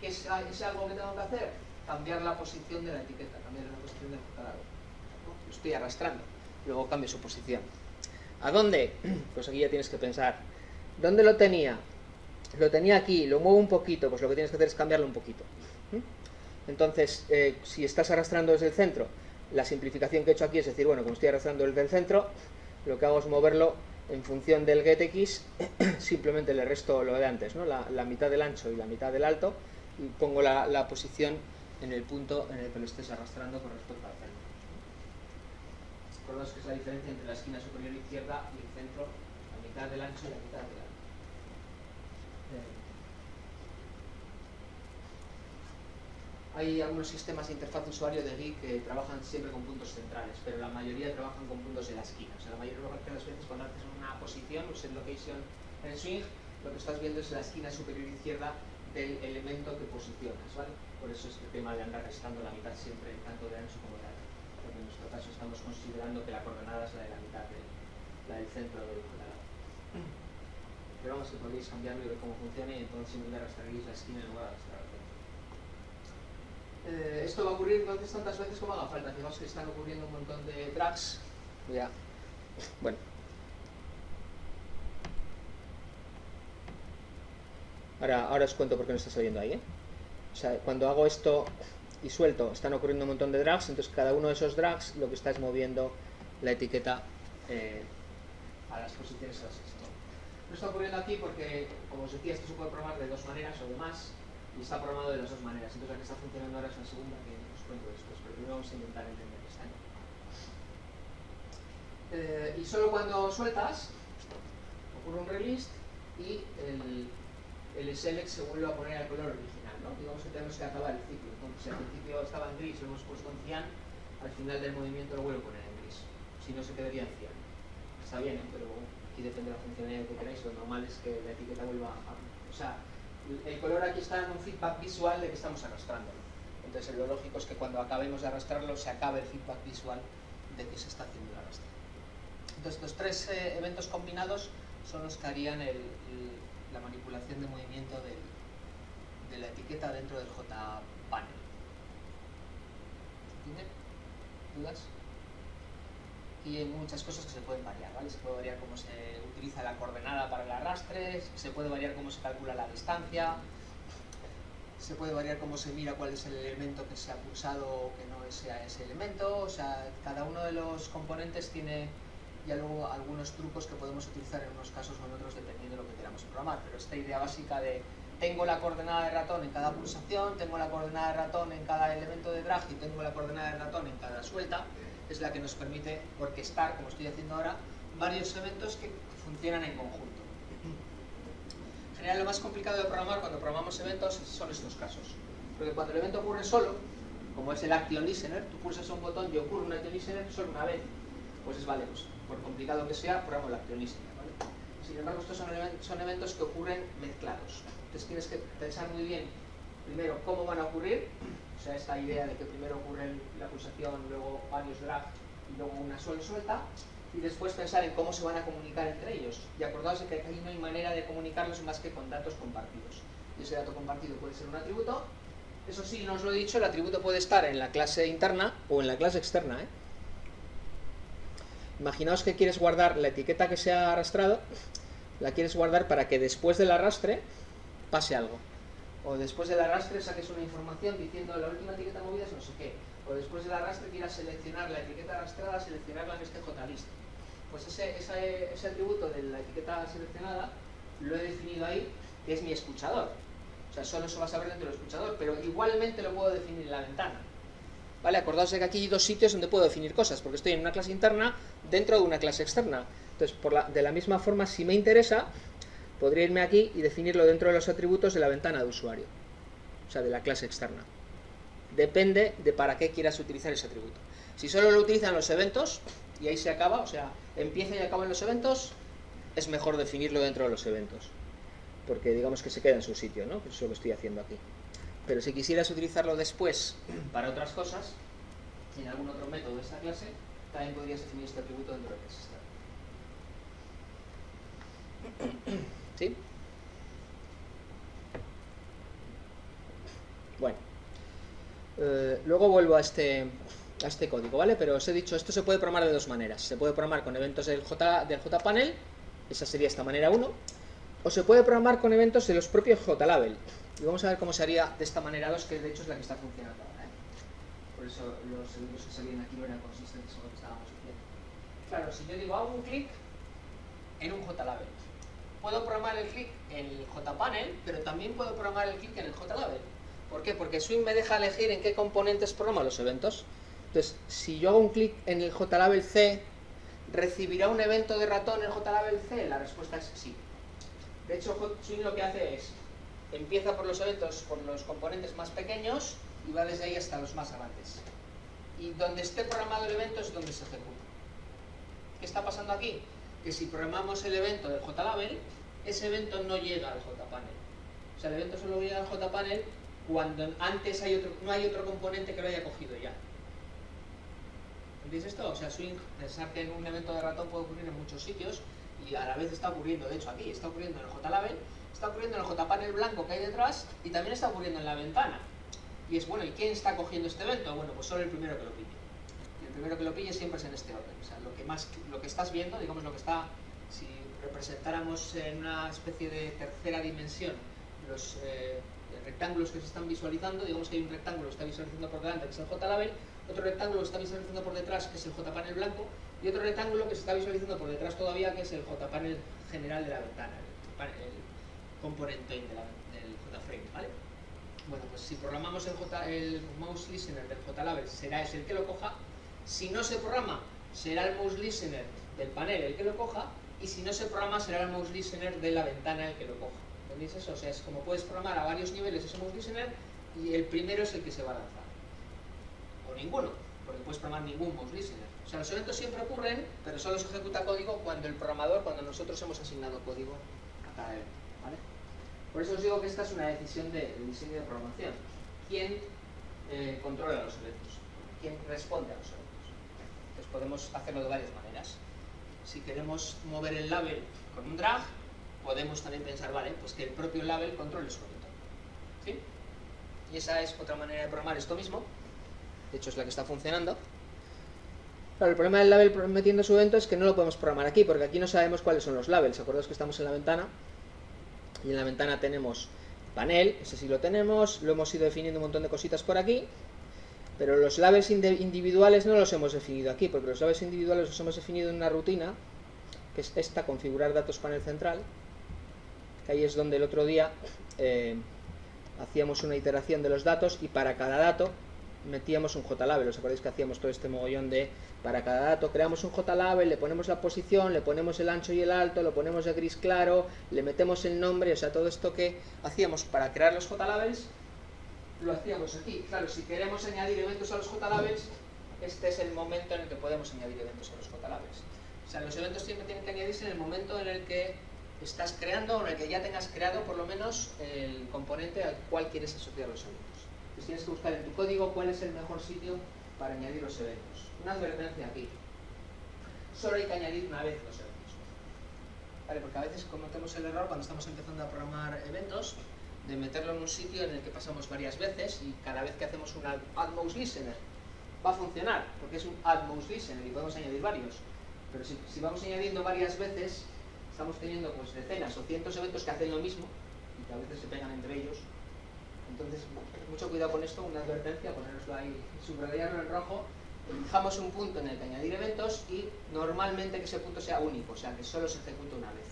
¿Qué es ese algo que tengo que hacer? Cambiar la posición de la etiqueta, cambiar la posición del JLabel. Lo estoy arrastrando, luego cambio su posición. ¿A dónde? Pues aquí ya tienes que pensar. ¿Dónde lo tenía? Lo tenía aquí, lo muevo un poquito, pues lo que tienes que hacer es cambiarlo un poquito. Entonces, eh, si estás arrastrando desde el centro, la simplificación que he hecho aquí es decir, bueno, como estoy arrastrando desde el centro, lo que hago es moverlo en función del getx, simplemente le resto lo de antes, ¿no? la, mitad del ancho y la mitad del alto, y pongo la, posición en el punto en el que lo estés arrastrando con respecto al centro. Que es la diferencia entre la esquina superior izquierda y el centro, la mitad del ancho y la mitad del alto. Hay algunos sistemas de interfaz de usuario de GUI que trabajan siempre con puntos centrales, pero la mayoría trabajan con puntos de la esquina. O sea, la mayoría de las veces cuando haces una posición, un set location en swing, lo que estás viendo es la esquina superior izquierda del elemento que posicionas, ¿vale? Por eso es el tema de andar restando la mitad siempre, tanto de ancho como de alto. Porque en nuestro caso estamos considerando que la coordenada es la de la mitad, de, la del centro del cuadrado. Pero vamos, que podéis cambiarlo y ver cómo funciona y entonces simplemente arrastraréis la esquina en lugar de. Eh, esto va a ocurrir entonces tantas veces como haga falta. Fijaos que están ocurriendo un montón de drags. Ya. Bueno. Ahora, ahora os cuento por qué no está saliendo ahí. ¿eh? O sea, cuando hago esto y suelto, están ocurriendo un montón de drags, entonces cada uno de esos drags lo que está es moviendo la etiqueta eh, a las posiciones que. No está ocurriendo aquí porque, como os decía, esto se puede programar de dos maneras o de más y está programado de las dos maneras. Entonces la que está funcionando ahora es la segunda que os cuento después, pero primero vamos a intentar entender esta. Eh, y solo cuando sueltas ocurre un release y el, el select se vuelve a poner al color original. ¿no? Digamos que tenemos que acabar el ciclo. Entonces, al principio estaba en gris, lo hemos puesto en cian, al final del movimiento lo vuelvo a poner en gris. Si no, se quedaría en cian. Está bien, ¿eh? pero aquí depende de la funcionalidad que queráis. Lo normal es que la etiqueta vuelva a... O sea, el color aquí está en un feedback visual de que estamos arrastrándolo. Entonces lo lógico es que cuando acabemos de arrastrarlo se acabe el feedback visual de que se está haciendo el arrastre. Entonces estos tres eh, eventos combinados son los que harían la manipulación de movimiento de la etiqueta dentro del JPanel. ¿Entienden? ¿Dudas? Y hay muchas cosas que se pueden variar, ¿vale? Se puede variar cómo se utiliza la coordenada para el arrastre, se puede variar cómo se calcula la distancia, se puede variar cómo se mira cuál es el elemento que se ha pulsado o que no sea ese elemento, o sea, cada uno de los componentes tiene ya luego algunos trucos que podemos utilizar en unos casos o en otros dependiendo de lo que queramos programar, pero esta idea básica de tengo la coordenada de ratón en cada pulsación, tengo la coordenada de ratón en cada elemento de drag y tengo la coordenada de ratón en cada suelta, es la que nos permite orquestar, como estoy haciendo ahora, varios eventos que funcionan en conjunto general lo más complicado de programar cuando programamos eventos son estos casos. Porque cuando el evento ocurre solo, como es el Action Listener, tú pulsas un botón y ocurre un Action Listener solo una vez. Pues es vale, pues, por complicado que sea, programo el Action Listener. Sin embargo, estos son eventos que ocurren mezclados. Entonces tienes que pensar muy bien, primero, cómo van a ocurrir. O sea, esta idea de que primero ocurre la pulsación, luego varios drag y luego una sola suelta y después pensar en cómo se van a comunicar entre ellos. Y acordaos de que aquí no hay manera de comunicarlos más que con datos compartidos. Y ese dato compartido puede ser un atributo. Eso sí, no os lo he dicho, el atributo puede estar en la clase interna o en la clase externa. ¿eh? Imaginaos que quieres guardar la etiqueta que se ha arrastrado, la quieres guardar para que después del arrastre pase algo. O después del arrastre saques una información diciendo la última etiqueta movida es no sé qué. O después del arrastre quieras seleccionar la etiqueta arrastrada, seleccionarla en este JList pues ese, ese, atributo de la etiqueta seleccionada lo he definido ahí, que es mi escuchador. O sea, solo eso vas a ver dentro del escuchador, pero igualmente lo puedo definir en la ventana. ¿Vale? Acordaos de que aquí hay dos sitios donde puedo definir cosas, porque estoy en una clase interna dentro de una clase externa. Entonces, por la, de la misma forma, si me interesa, podría irme aquí y definirlo dentro de los atributos de la ventana de usuario, o sea, de la clase externa. Depende de para qué quieras utilizar ese atributo. Si solo lo utilizan los eventos, y ahí se acaba, o sea, empieza y acaba en los eventos, es mejor definirlo dentro de los eventos. Porque digamos que se queda en su sitio, ¿no? Eso es lo que estoy haciendo aquí. Pero si quisieras utilizarlo después para otras cosas, en algún otro método de esta clase, también podrías definir este atributo dentro de clase ¿Sí? Bueno. Eh, luego vuelvo a este, a este código, ¿vale? Pero os he dicho, esto se puede programar de dos maneras. Se puede programar con eventos del, J, del JPanel, esa sería esta manera 1, o se puede programar con eventos de los propios JLabel. Y vamos a ver cómo se haría de esta manera 2, que de hecho es la que está funcionando ahora. ¿eh? Por eso los eventos que salían aquí no eran consistentes con lo que estábamos haciendo. Claro, si yo digo hago un clic en un JLabel, puedo programar el clic en el JPanel, pero también puedo programar el clic en el JLabel. ¿Por qué? Porque Swing me deja elegir en qué componentes programa los eventos. Entonces, si yo hago un clic en el JLabel C, ¿recibirá un evento de ratón en JLabel C? La respuesta es sí. De hecho, Swing lo que hace es, empieza por los eventos, por los componentes más pequeños y va desde ahí hasta los más grandes. Y donde esté programado el evento es donde se ejecuta. ¿Qué está pasando aquí? Que si programamos el evento del JLabel, ese evento no llega al JPanel. O sea, el evento solo llega al JPanel cuando antes no hay otro componente que lo haya cogido ya. ¿Entendéis esto? O sea, swing, pensar que en un evento de ratón puede ocurrir en muchos sitios y a la vez está ocurriendo, de hecho aquí, está ocurriendo en el JLabel, está ocurriendo en el JPanel blanco que hay detrás y también está ocurriendo en la ventana. Y es, bueno, ¿y quién está cogiendo este evento? Bueno, pues solo el primero que lo pille. Y el primero que lo pille siempre es en este orden. O que, más, lo que estás viendo, digamos lo que está, si representáramos en una especie de tercera dimensión los eh, rectángulos que se están visualizando, digamos que hay un rectángulo que está visualizando por delante, que es el JLabel, otro rectángulo que está visualizando por detrás, que es el JPanel blanco, y otro rectángulo que se está visualizando por detrás todavía, que es el JPanel general de la ventana, el, componente de del JFrame, ¿vale? Bueno, pues si programamos el, J, el mouse listener del JLabel, será ese el que lo coja. Si no se programa, será el mouse listener del panel el que lo coja. Y si no se programa, será el mouse listener de la ventana el que lo coja. ¿Entendéis eso? O sea, es como puedes programar a varios niveles ese mouse listener y el primero es el que se va a lanzar ninguno, porque puedes programar ningún mouse listener. O sea, los eventos siempre ocurren, pero solo se ejecuta código cuando el programador, cuando nosotros hemos asignado código a cada evento. ¿vale? Por eso os digo que esta es una decisión de, diseño de programación. ¿Quién eh, controla los eventos? ¿Quién responde a los eventos? Podemos hacerlo de varias maneras. Si queremos mover el label con un drag, podemos también pensar, vale, pues que el propio label controle su evento. ¿Sí? Y esa es otra manera de programar esto mismo, de hecho es la que está funcionando. Claro, el problema del label metiendo su evento es que no lo podemos programar aquí, porque aquí no sabemos cuáles son los labels. Acordaos que estamos en la ventana, y en la ventana tenemos panel, ese sí lo tenemos, lo hemos ido definiendo un montón de cositas por aquí, pero los labels individuales no los hemos definido aquí, porque los labels individuales los hemos definido en una rutina, que es esta, configurar datos panel central, que ahí es donde el otro día eh, hacíamos una iteración de los datos y para cada dato metíamos un JLabel. ¿Os acordáis que hacíamos todo este mogollón de para cada dato creamos un JLabel, le ponemos la posición, le ponemos el ancho y el alto, lo ponemos de gris claro, le metemos el nombre, o sea, todo esto que hacíamos para crear los JLabels, lo hacíamos aquí. Claro, si queremos añadir eventos a los JLabels, este es el momento en el que podemos añadir eventos a los JLabels. O sea, los eventos siempre tienen que añadirse en el momento en el que estás creando o en el que ya tengas creado por lo menos el componente al cual quieres asociar los eventos. Entonces tienes que buscar en tu código cuál es el mejor sitio para añadir los eventos. Una advertencia aquí. Solo hay que añadir una vez los eventos. ¿Vale? Porque a veces cometemos el error cuando estamos empezando a programar eventos de meterlo en un sitio en el que pasamos varias veces y cada vez que hacemos un add mouse listener va a funcionar porque es un add mouse listener y podemos añadir varios. Pero si, vamos añadiendo varias veces, estamos teniendo pues decenas o cientos eventos que hacen lo mismo y que a veces se pegan entre ellos entonces, mucho cuidado con esto, una advertencia, poneroslo ahí, subrayarlo en rojo, elijamos un punto en el que añadir eventos y normalmente que ese punto sea único, o sea, que solo se ejecute una vez.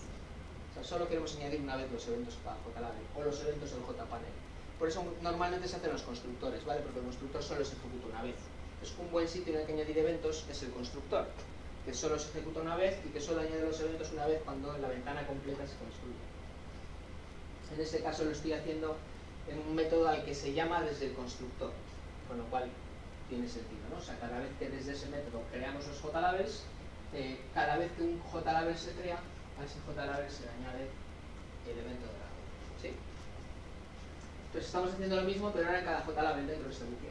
Sea, solo queremos añadir una vez los eventos para JLabel o los eventos del JPanel. Por eso normalmente se hacen los constructores, ¿vale? Porque el constructor solo se ejecuta una vez. Es un buen sitio en el que añadir eventos es el constructor, que solo se ejecuta una vez y que solo añade los eventos una vez cuando la ventana completa se construye. En este caso lo estoy haciendo en un método al que se llama desde el constructor, con lo cual tiene sentido, ¿no? O sea, cada vez que desde ese método creamos los JLabels, eh, cada vez que un JLabel se crea, a ese JLabel se le añade el evento la ¿sí? Entonces estamos haciendo lo mismo, pero ahora en cada JLabel dentro de este bucle.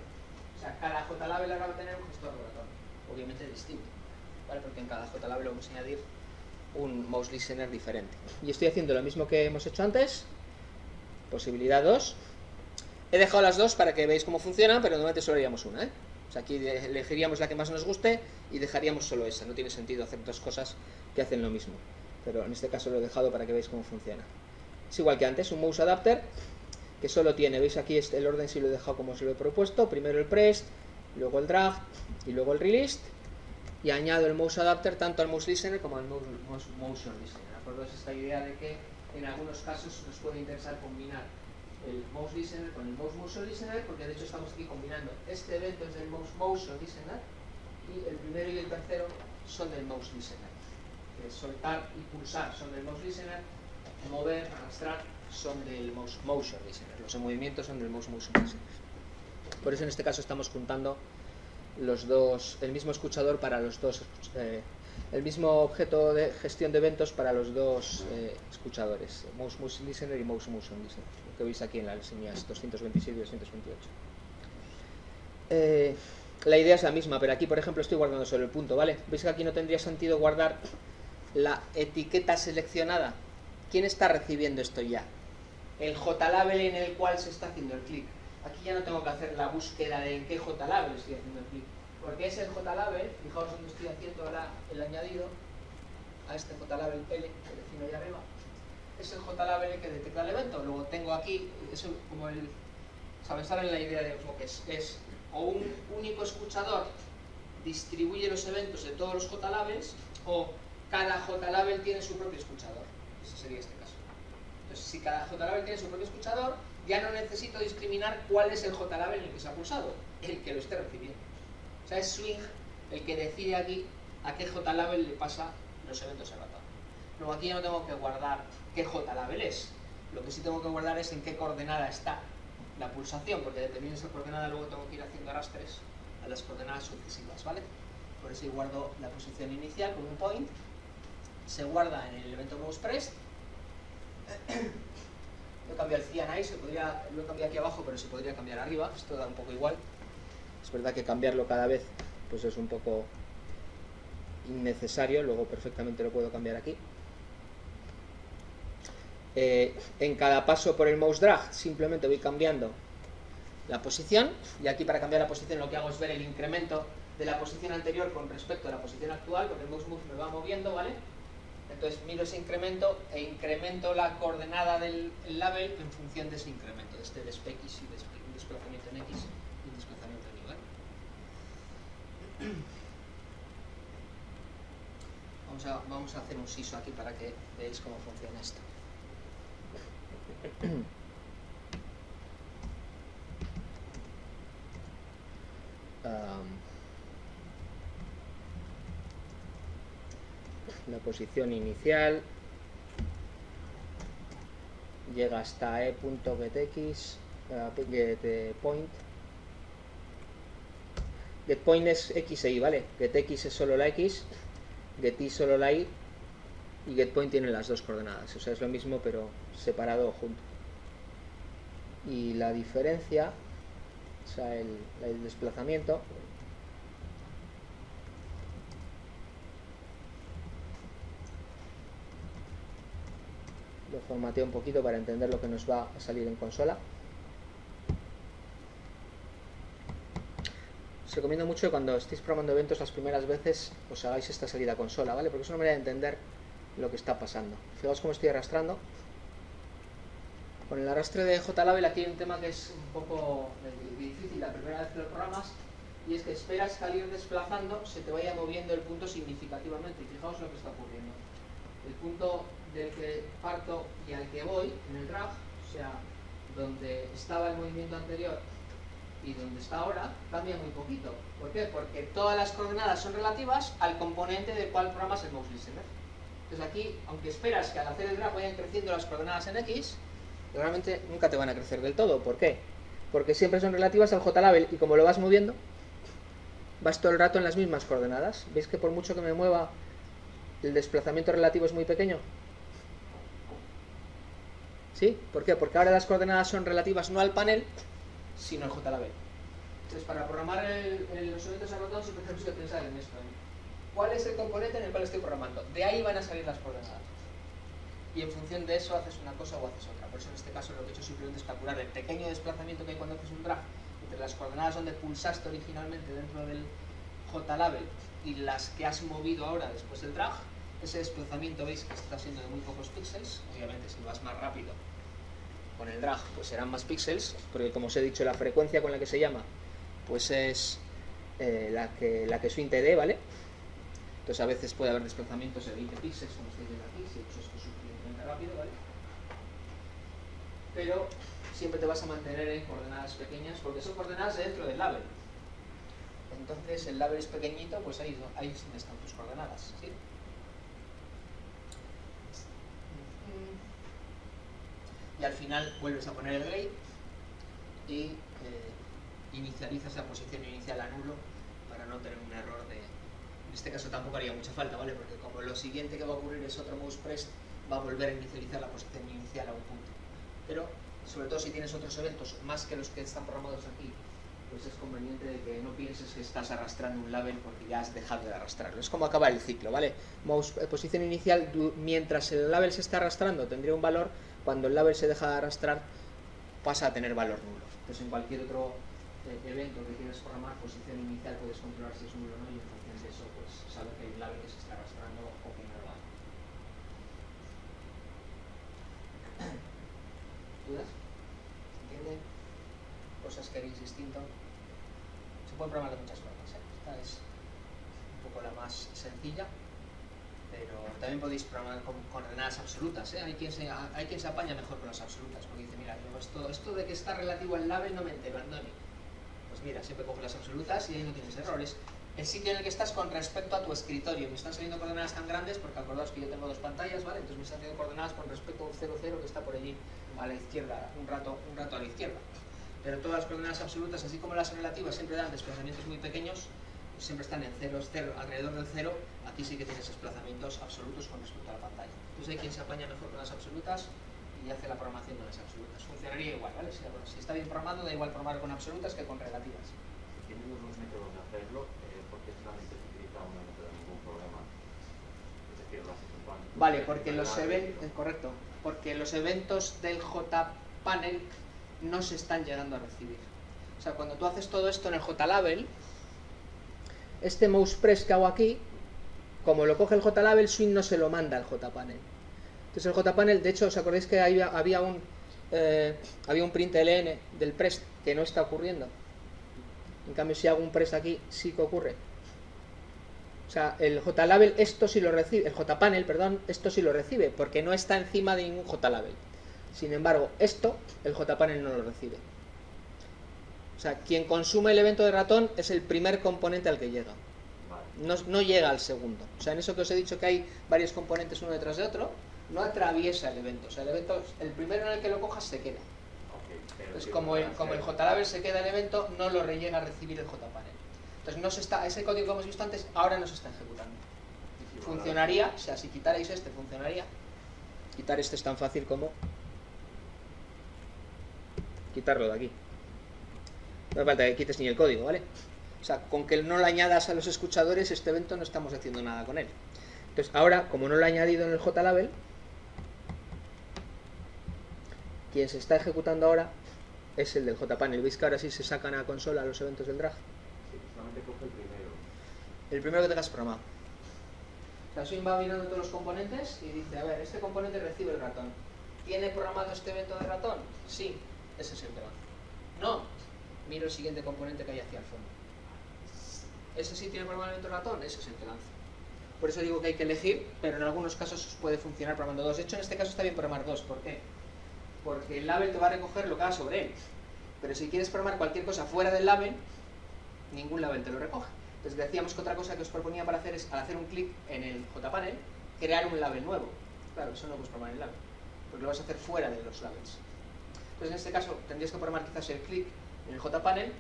O sea, cada JLabel ahora va a tener un gestor rotatorio, obviamente distinto, ¿vale? Porque en cada JLabel vamos a añadir un mouse listener diferente. Y estoy haciendo lo mismo que hemos hecho antes, Posibilidad 2. He dejado las dos para que veáis cómo funciona, pero normalmente solo haríamos una. ¿eh? O sea, aquí elegiríamos la que más nos guste y dejaríamos solo esa. No tiene sentido hacer dos cosas que hacen lo mismo. Pero en este caso lo he dejado para que veáis cómo funciona. Es igual que antes, un mouse adapter que solo tiene, veis aquí este, el orden si lo he dejado como se lo he propuesto, primero el press, luego el drag y luego el release y añado el mouse adapter tanto al mouse listener como al mouse, motion listener. Acordaos esta idea de que en algunos casos nos puede interesar combinar el mouse listener con el mouse motion listener porque de hecho estamos aquí combinando este evento es del mouse motion listener y el primero y el tercero son del mouse listener que soltar y pulsar son del mouse listener mover, arrastrar son del mouse motion listener los movimientos son del mouse motion listener por eso en este caso estamos juntando los dos el mismo escuchador para los dos eh, el mismo objeto de gestión de eventos para los dos eh, escuchadores, Mouse Motion Listener y Mouse Motion Listener, lo que veis aquí en las líneas 227 y 228. Eh, la idea es la misma, pero aquí, por ejemplo, estoy guardando solo el punto, ¿vale? ¿Veis que aquí no tendría sentido guardar la etiqueta seleccionada? ¿Quién está recibiendo esto ya? El JLabel en el cual se está haciendo el clic. Aquí ya no tengo que hacer la búsqueda de en qué JLabel estoy haciendo el clic porque es el JLabel, fijaos donde estoy haciendo ahora el añadido a este JLabel L que defino ahí arriba, es el JLabel que detecta el evento. Luego tengo aquí, eso como el, sabes, en la idea de lo que es, es o un único escuchador distribuye los eventos de todos los JLabels o cada JLabel tiene su propio escuchador. Ese sería este caso. Entonces, si cada JLabel tiene su propio escuchador, ya no necesito discriminar cuál es el JLabel en el que se ha pulsado, el que lo esté recibiendo es Swing el que decide aquí a qué JLabel le pasa los eventos ratón. Luego aquí ya no tengo que guardar qué JLabel es. Lo que sí tengo que guardar es en qué coordenada está la pulsación, porque determina esa coordenada luego tengo que ir haciendo arrastres a las coordenadas sucesivas, ¿vale? Por eso guardo la posición inicial con un point, se guarda en el evento MousePress, lo cambio al cyan ahí, se podría, lo cambio aquí abajo, pero se podría cambiar arriba, esto da un poco igual. Es verdad que cambiarlo cada vez pues es un poco innecesario, luego perfectamente lo puedo cambiar aquí. Eh, en cada paso por el mouse drag simplemente voy cambiando la posición y aquí para cambiar la posición lo que hago es ver el incremento de la posición anterior con respecto a la posición actual porque el mouse move me va moviendo, ¿vale? Entonces miro ese incremento e incremento la coordenada del label en función de ese incremento, de este desp x y un desplazamiento en x y un desplazamiento en y. Vamos a, vamos a hacer un siso aquí para que veáis cómo funciona esto. la posición inicial. Llega hasta e.getx getPoint getPoint es x e y, ¿vale? getX es solo la x getY solo la y y getPoint tiene las dos coordenadas. O sea, es lo mismo pero separado o junto. Y la diferencia o sea, el desplazamiento lo formateo un poquito para entender lo que nos va a salir en consola. Os recomiendo mucho que cuando estéis probando eventos las primeras veces os hagáis esta salida consola, ¿vale? Porque es una manera de entender lo que está pasando. Fijaos cómo estoy arrastrando. Con el arrastre de JLabel aquí hay un tema que es un poco difícil la primera vez que lo programas y es que esperas que al ir desplazando se te vaya moviendo el punto significativamente y fijaos lo que está ocurriendo. El punto del que parto y al que voy en el drag, o sea, donde estaba el movimiento anterior y donde está ahora, cambia muy poquito. ¿Por qué? Porque todas las coordenadas son relativas al componente del cual programas el mouse listener. Entonces aquí, aunque esperas que al hacer el drag vayan creciendo las coordenadas en X, realmente nunca te van a crecer del todo. ¿Por qué? Porque siempre son relativas al JLabel y como lo vas moviendo, vas todo el rato en las mismas coordenadas. ¿Veis que por mucho que me mueva, el desplazamiento relativo es muy pequeño? ¿Sí? ¿Por qué? Porque ahora las coordenadas son relativas no al panel, sino al JLabel. Entonces, para programar los eventos acordados siempre tenemos que pensar en esto. ¿Cuál es el componente en el cual estoy programando? De ahí van a salir las coordenadas. Y en función de eso haces una cosa o haces otra. Por eso en este caso lo que he hecho simplemente es calcular el pequeño desplazamiento que hay cuando haces un drag entre las coordenadas donde pulsaste originalmente dentro del JLabel y las que has movido ahora después del drag. Ese desplazamiento veis que está siendo de muy pocos píxeles. Obviamente si vas más rápido con el drag pues serán más píxeles, porque como os he dicho la frecuencia con la que se llama pues es eh, la, que, la que es TD, ¿vale? Entonces a veces puede haber desplazamientos de 20 píxeles, como estáis viendo aquí, si he hecho esto suficientemente rápido, ¿vale? Pero siempre te vas a mantener en coordenadas pequeñas, porque son coordenadas dentro del label. Entonces el label es pequeñito, pues ahí, ahí están tus coordenadas. Y al final vuelves a poner el grade y eh, inicializas la posición inicial a nulo para no tener un error de... En este caso tampoco haría mucha falta, ¿vale? Porque como lo siguiente que va a ocurrir es otro mouse press, va a volver a inicializar la posición inicial a un punto. Pero, sobre todo si tienes otros eventos más que los que están programados aquí, pues es conveniente de que no pienses que estás arrastrando un label porque ya has dejado de arrastrarlo. Es como acabar el ciclo, ¿vale? Mouse, eh, posición inicial, mientras el label se está arrastrando tendría un valor, cuando el label se deja de arrastrar pasa a tener valor nulo. Entonces en cualquier otro eh, evento que quieras programar, posición inicial puedes controlar si es nulo o no y en función de eso pues saber que hay un label que se está arrastrando o que no lo va. ¿Dudas? ¿Se entiende? Cosas que haréis distinto. Se puede programar de muchas formas. ¿eh? Esta es un poco la más sencilla pero también podéis programar con coordenadas absolutas. ¿eh? Hay, quien se, hay quien se apaña mejor con las absolutas, porque dice, mira, esto, esto de que está relativo al label no me entero, Andoni. Pues mira, siempre coge las absolutas y ahí no tienes errores. El sitio en el que estás con respecto a tu escritorio. Me están saliendo coordenadas tan grandes porque acordaos que yo tengo dos pantallas, ¿vale? Entonces me están saliendo coordenadas con respecto a un 0, 0 que está por allí a la izquierda, un rato, un rato a la izquierda. Pero todas las coordenadas absolutas, así como las relativas, siempre dan desplazamientos muy pequeños, siempre están en ceros, cero, alrededor del cero, aquí sí que tienes desplazamientos absolutos con respecto a la pantalla. Entonces hay quien se apaña mejor con las absolutas y hace la programación con las absolutas. Funcionaría igual, ¿vale? Si, está bien programado, da igual programar con absolutas que con relativas. Tenemos los métodos de hacerlo, eh, porque solamente se utiliza una método de ningún problema. Es decir, las Vale, porque los eventos, correcto, porque los eventos del JPanel no se están llegando a recibir. O sea, cuando tú haces todo esto en el JLabel, este mouse press que hago aquí como lo coge el JLabel, swing no se lo manda al JPanel. Entonces el JPanel, de hecho, ¿os acordáis que había, había un eh, había un print ln del press que no está ocurriendo? En cambio, si hago un press aquí, sí que ocurre. O sea, el JLabel esto sí lo recibe, el JPanel, perdón, esto sí lo recibe, porque no está encima de ningún JLabel. Sin embargo, esto, el JPanel no lo recibe. O sea, quien consume el evento de ratón es el primer componente al que llega. No, no, llega al segundo. O sea, en eso que os he dicho que hay varios componentes uno detrás de otro, no atraviesa el evento. O sea, el evento, el primero en el que lo cojas se queda. Entonces, como el, como el JLabel se queda el evento, no lo rellena a recibir el JPanel. Entonces, no se está, ese código que hemos visto antes ahora no se está ejecutando. Funcionaría, o sea, si quitarais este, funcionaría. Quitar este es tan fácil como quitarlo de aquí. No hace falta que quites ni el código, ¿vale? O sea, con que no lo añadas a los escuchadores, este evento no estamos haciendo nada con él. Entonces, ahora, como no lo he añadido en el JLabel, quien se está ejecutando ahora es el del JPanel. ¿Veis que ahora sí se sacan a consola los eventos del drag? Sí, solamente coge el primero. El primero que tengas programado. O sea, Swing va mirando todos los componentes y dice, a ver, este componente recibe el ratón. ¿Tiene programado este evento de ratón? Sí, ese es el va. No, miro el siguiente componente que hay hacia el fondo. ¿Ese sí tiene programado el evento de ratón? Ese es el que lanza. Por eso digo que hay que elegir, pero en algunos casos puede funcionar programando dos. De hecho, en este caso está bien programar dos. ¿Por qué? porque el label te va a recoger lo que haga sobre él. Pero si quieres programar cualquier cosa fuera del label, ningún label te lo recoge. Entonces decíamos que otra cosa que os proponía para hacer es, al hacer un clic en el JPanel, crear un label nuevo. Claro, eso no puedes programar en el label, porque lo vas a hacer fuera de los labels. Entonces en este caso tendrías que programar quizás el clic en el JPanel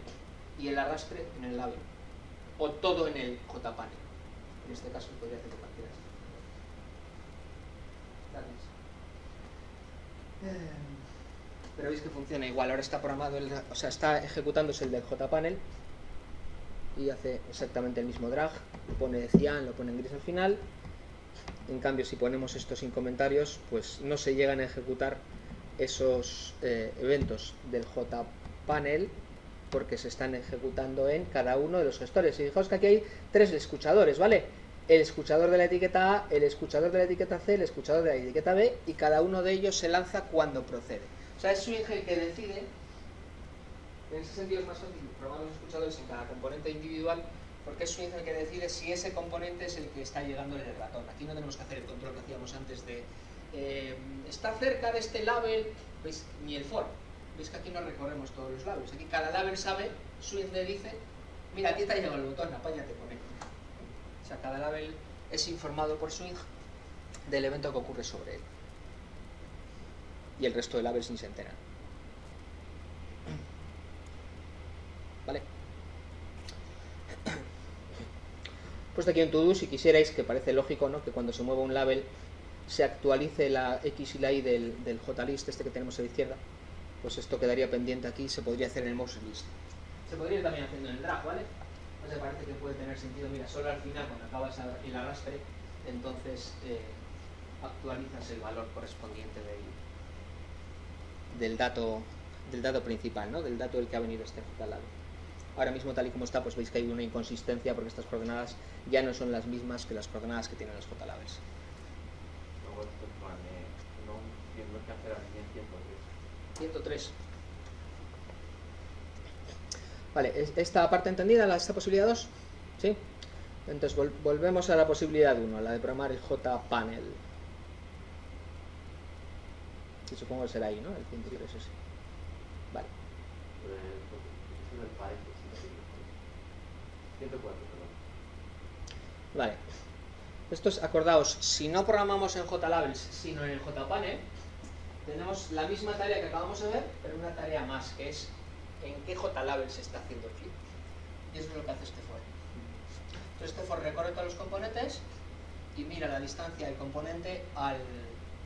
y el arrastre en el label. O todo en el JPanel. En este caso podría hacer cualquiera. Pero veis que funciona igual. Ahora está programado, el, o sea, está ejecutándose el del JPanel y hace exactamente el mismo drag. Lo pone cian, lo pone en gris al final. En cambio, si ponemos esto sin comentarios, pues no se llegan a ejecutar esos eh, eventos del JPanel porque se están ejecutando en cada uno de los gestores. Y fijaos que aquí hay tres escuchadores, ¿vale? El escuchador de la etiqueta A, el escuchador de la etiqueta C, el escuchador de la etiqueta B y cada uno de ellos se lanza cuando procede. O sea, es Swing el que decide, en ese sentido es más fácil probar los escuchadores en cada componente individual porque es Swing el que decide si ese componente es el que está llegando en el ratón. Aquí no tenemos que hacer el control que hacíamos antes de eh, está cerca de este label, ¿veis? Ni el for. ¿Veis que aquí no recorremos todos los labels? Aquí cada label sabe, Swing le dice, mira, aquí te ha llegado el botón, apáñate con él. O sea, cada label es informado por Swing del evento que ocurre sobre él. Y el resto de labels ni se enteran. ¿Vale? Pues aquí en todo, si quisierais, que parece lógico, ¿no? Que cuando se mueva un label se actualice la X y la Y del JList, este que tenemos a la izquierda, pues esto quedaría pendiente aquí, se podría hacer en el mouse list. Se podría ir también haciendo en el drag, ¿vale? Entonces parece que puede tener sentido, mira, solo al final cuando acabas el arrastre, entonces eh, actualizas el valor correspondiente del, del dato del dato principal, ¿no? del dato del que ha venido este lado. Ahora mismo tal y como está, pues veis que hay una inconsistencia porque estas coordenadas ya no son las mismas que las coordenadas que tienen los JLabels. Luego esto es plan, eh, no entiendo qué hacer aquí en 103. 103. Vale, ¿es- ¿esta parte entendida, la- esta posibilidad 2? ¿Sí? Entonces vol- volvemos a la posibilidad 1, a la de programar el JPanel. Sí, supongo que será ahí, ¿no? El 103 ese. Vale. Eh, pues, eso es el paréntesis. 104, perdón. Vale. Esto es, acordaos, si no programamos en JLabels, sino en el JPanel, tenemos la misma tarea que acabamos de ver, pero una tarea más, que es en qué JLabel se está haciendo el clip. Y eso es lo que hace este for. Entonces este for recorre todos los componentes y mira la distancia del componente al,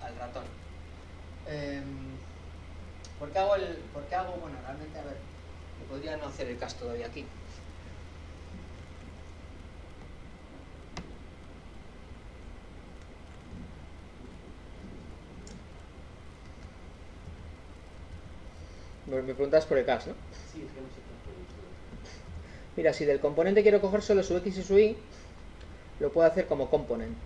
al ratón. Em, ¿por, qué hago el, ¿Por qué hago? Bueno, realmente, a ver, me podría no hacer el cast todavía aquí. Me preguntas por el cast, ¿no? Sí, es que no sé. Mira, si del componente quiero coger solo su X y su Y, lo puedo hacer como component.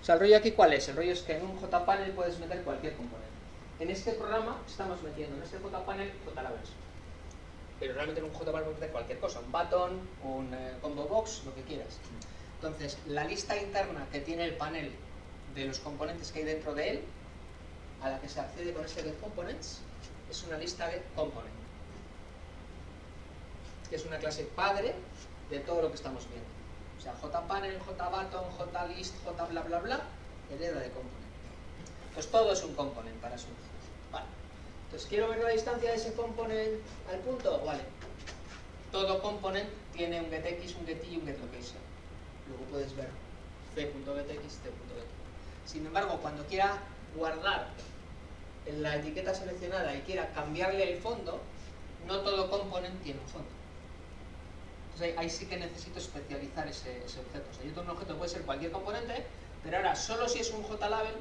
O sea, el rollo aquí cuál es? El rollo es que en un JPanel puedes meter cualquier componente. En este programa estamos metiendo en este JPanel JLabels. Pero realmente en un JPanel puedes meter cualquier cosa, un button, un eh, combo box, lo que quieras. Entonces, la lista interna que tiene el panel de los componentes que hay dentro de él, a la que se accede con este components, es una lista de component. Que es una clase padre de todo lo que estamos viendo. O sea, JPanel, JButton, JList, J bla bla bla, hereda de component. Entonces todo es un component para su Vale. Entonces quiero ver la distancia de ese component al punto. Vale. Todo component tiene un getX, un getY y un getLocation. Luego puedes ver c.getx, t.getY. Sin embargo, cuando quiera guardar la etiqueta seleccionada y quiera cambiarle el fondo, no todo component tiene un fondo. Entonces ahí, sí que necesito especializar ese, objeto. O sea, yo tengo un objeto, puede ser cualquier componente, pero ahora solo si es un JLabel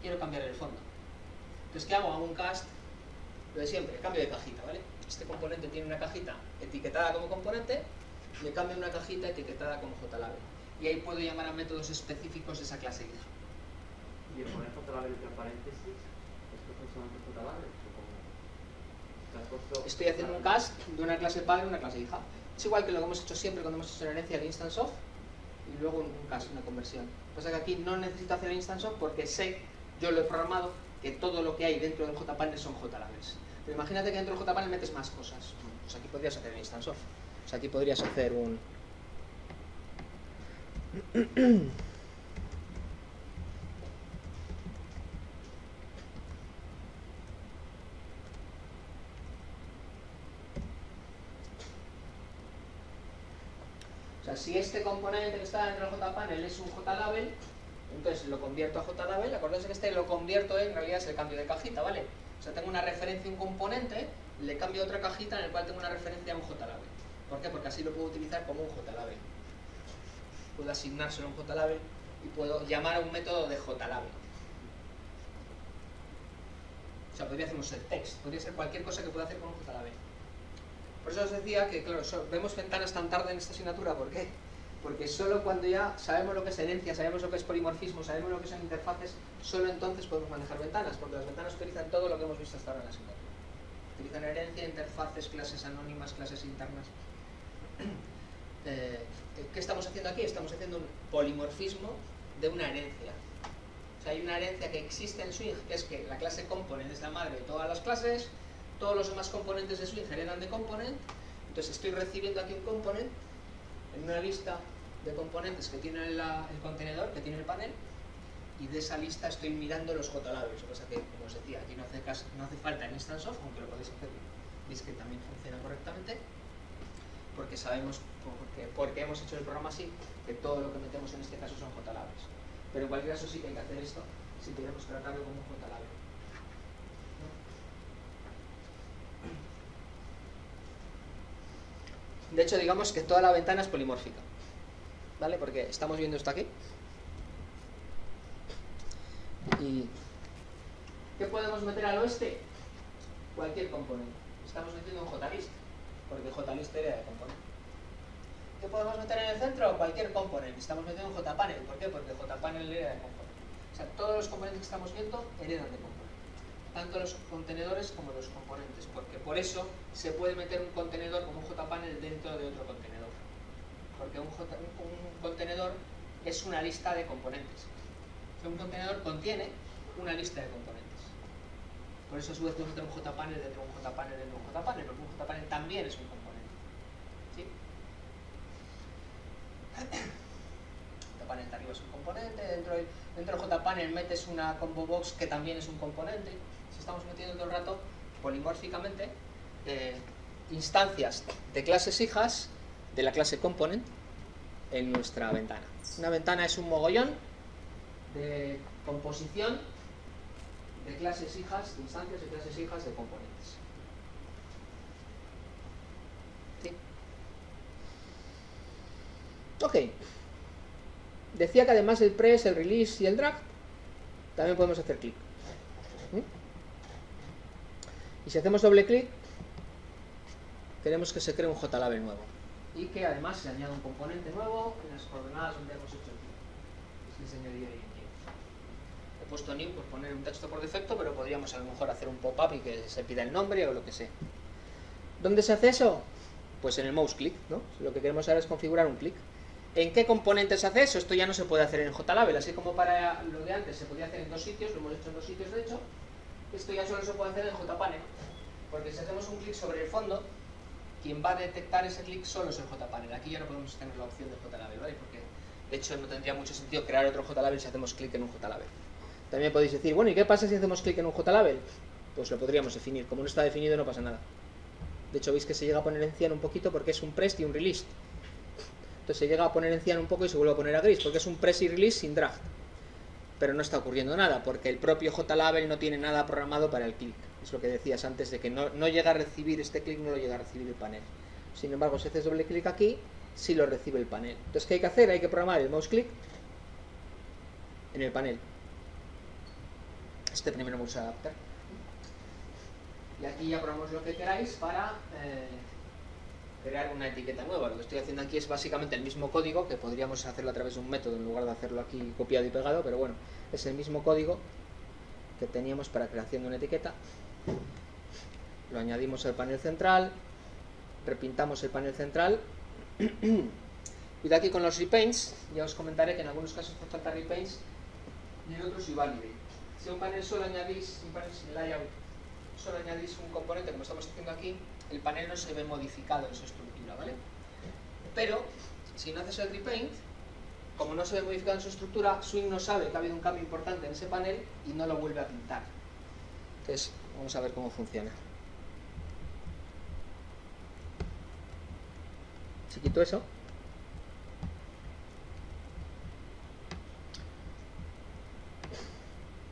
quiero cambiar el fondo. Entonces, ¿qué hago? Hago un cast, lo de siempre, cambio de cajita, ¿vale? Este componente tiene una cajita etiquetada como componente, le cambio una cajita etiquetada como JLabel. Y ahí puedo llamar a métodos específicos de esa clase. ¿Y poner JLabel entre paréntesis? ¿Esto funciona con JLabel? Estoy haciendo un cast de una clase padre y una clase hija. Es igual que lo que hemos hecho siempre cuando hemos hecho la herencia de instance of y luego un caso, una conversión. Lo que que aquí no necesito hacer el instance of porque sé, yo lo he programado, que todo lo que hay dentro del JPanel son JLabels. Pero imagínate que dentro del JPanel metes más cosas. Pues aquí podrías hacer el instance of. Pues aquí podrías hacer un... si este componente que está dentro del JPanel es un JLabel, entonces lo convierto a JLabel, acordáis que este lo convierto en, realidad es el cambio de cajita, ¿vale? O sea, tengo una referencia a un componente, le cambio otra cajita en el cual tengo una referencia a un JLabel. ¿Por qué? Porque así lo puedo utilizar como un JLabel. Puedo asignárselo a un JLabel y puedo llamar a un método de JLabel. O sea, podría hacer un setText, podría ser cualquier cosa que pueda hacer con un JLabel. Por eso os decía que, claro, vemos ventanas tan tarde en esta asignatura, ¿por qué? Porque solo cuando ya sabemos lo que es herencia, sabemos lo que es polimorfismo, sabemos lo que son interfaces, solo entonces podemos manejar ventanas, porque las ventanas utilizan todo lo que hemos visto hasta ahora en la asignatura. Utilizan herencia, interfaces, clases anónimas, clases internas. Eh, ¿Qué estamos haciendo aquí? Estamos haciendo un polimorfismo de una herencia. O sea, hay una herencia que existe en Swing, que es que la clase component es la madre de todas las clases, todos los demás componentes de swing heredan de component, entonces estoy recibiendo aquí un component en una lista de componentes que tiene el contenedor, que tiene el panel, y de esa lista estoy mirando los o sea que, como os decía, aquí no hace, falta el instance of, aunque lo podéis hacer, veis que también funciona correctamente, porque sabemos, porque, hemos hecho el programa así, que todo lo que metemos en este caso son JLabels. Pero en cualquier caso sí que hay que hacer esto si queremos tratarlo como un JLabel. De hecho, digamos que toda la ventana es polimórfica. ¿Vale? Porque estamos viendo esto aquí. ¿Y qué podemos meter al oeste? Cualquier componente. Estamos metiendo un JList, porque JList era de componente. ¿Qué podemos meter en el centro? Cualquier componente. Estamos metiendo un JPanel. ¿Por qué? Porque JPanel era de componente. O sea, todos los componentes que estamos viendo heredan de componente tanto los contenedores como los componentes, porque por eso se puede meter un contenedor como un JPanel dentro de otro contenedor. Porque un, contenedor es una lista de componentes. Un contenedor contiene una lista de componentes. Por eso a su vez meter un JPanel dentro de un JPanel dentro de un JPanel, porque un JPanel también es un componente. ¿Sí? JPanel de arriba es un componente, dentro, dentro del JPanel metes una combo box que también es un componente estamos metiendo todo el rato polimórficamente eh, instancias de clases hijas de la clase component en nuestra ventana. Una ventana es un mogollón de composición de clases hijas, de instancias de clases hijas de componentes. Ok. Decía que además del press, el release y el drag, también podemos hacer clic. Y si hacemos doble clic, queremos que se cree un JLabel nuevo. y que además se añade un componente nuevo en las coordenadas donde hemos hecho el clic. Es el He puesto new por poner un texto por defecto, pero podríamos a lo mejor hacer un pop-up y que se pida el nombre o lo que sea. ¿Dónde se hace eso? Pues en el mouse click, ¿no? Lo que queremos ahora es configurar un clic. ¿En qué componentes hace eso? Esto ya no se puede hacer en JLabel, así como para lo de antes se podía hacer en dos sitios, lo hemos hecho en dos sitios de hecho, esto ya solo se puede hacer en JPanel, porque si hacemos un clic sobre el fondo, quien va a detectar ese clic solo es el JPanel. Aquí ya no podemos tener la opción de JLabel, ¿vale? Porque de hecho no tendría mucho sentido crear otro JLabel si hacemos clic en un JLabel. También podéis decir, bueno, ¿y qué pasa si hacemos clic en un JLabel? Pues lo podríamos definir. Como no está definido no pasa nada. De hecho, veis que se llega a poner en cian un poquito porque es un press y un release. Entonces se llega a poner en cian un poco y se vuelve a poner a gris porque es un press y release sin draft. Pero no está ocurriendo nada porque el propio JLabel no tiene nada programado para el clic. Es lo que decías antes de que no, no llega a recibir este clic, no lo llega a recibir el panel. Sin embargo, si haces doble clic aquí, sí lo recibe el panel. Entonces, ¿qué hay que hacer? Hay que programar el mouse click en el panel. Este primero mouse adapter. Y aquí ya probamos lo que queráis para eh, crear una etiqueta nueva. Lo que estoy haciendo aquí es básicamente el mismo código, que podríamos hacerlo a través de un método en lugar de hacerlo aquí copiado y pegado, pero bueno, es el mismo código que teníamos para creación de una etiqueta. Lo añadimos al panel central, repintamos el panel central. y de aquí con los repaints, ya os comentaré que en algunos casos hace falta repaints y en otros validate. Si un panel solo añadís, un panel sin layout, solo añadís un componente como estamos haciendo aquí, el panel no se ve modificado en su estructura, ¿vale? Pero, si no haces el repaint, como no se ve modificado en su estructura, Swing no sabe que ha habido un cambio importante en ese panel y no lo vuelve a pintar. Entonces, vamos a ver cómo funciona. Si quito eso,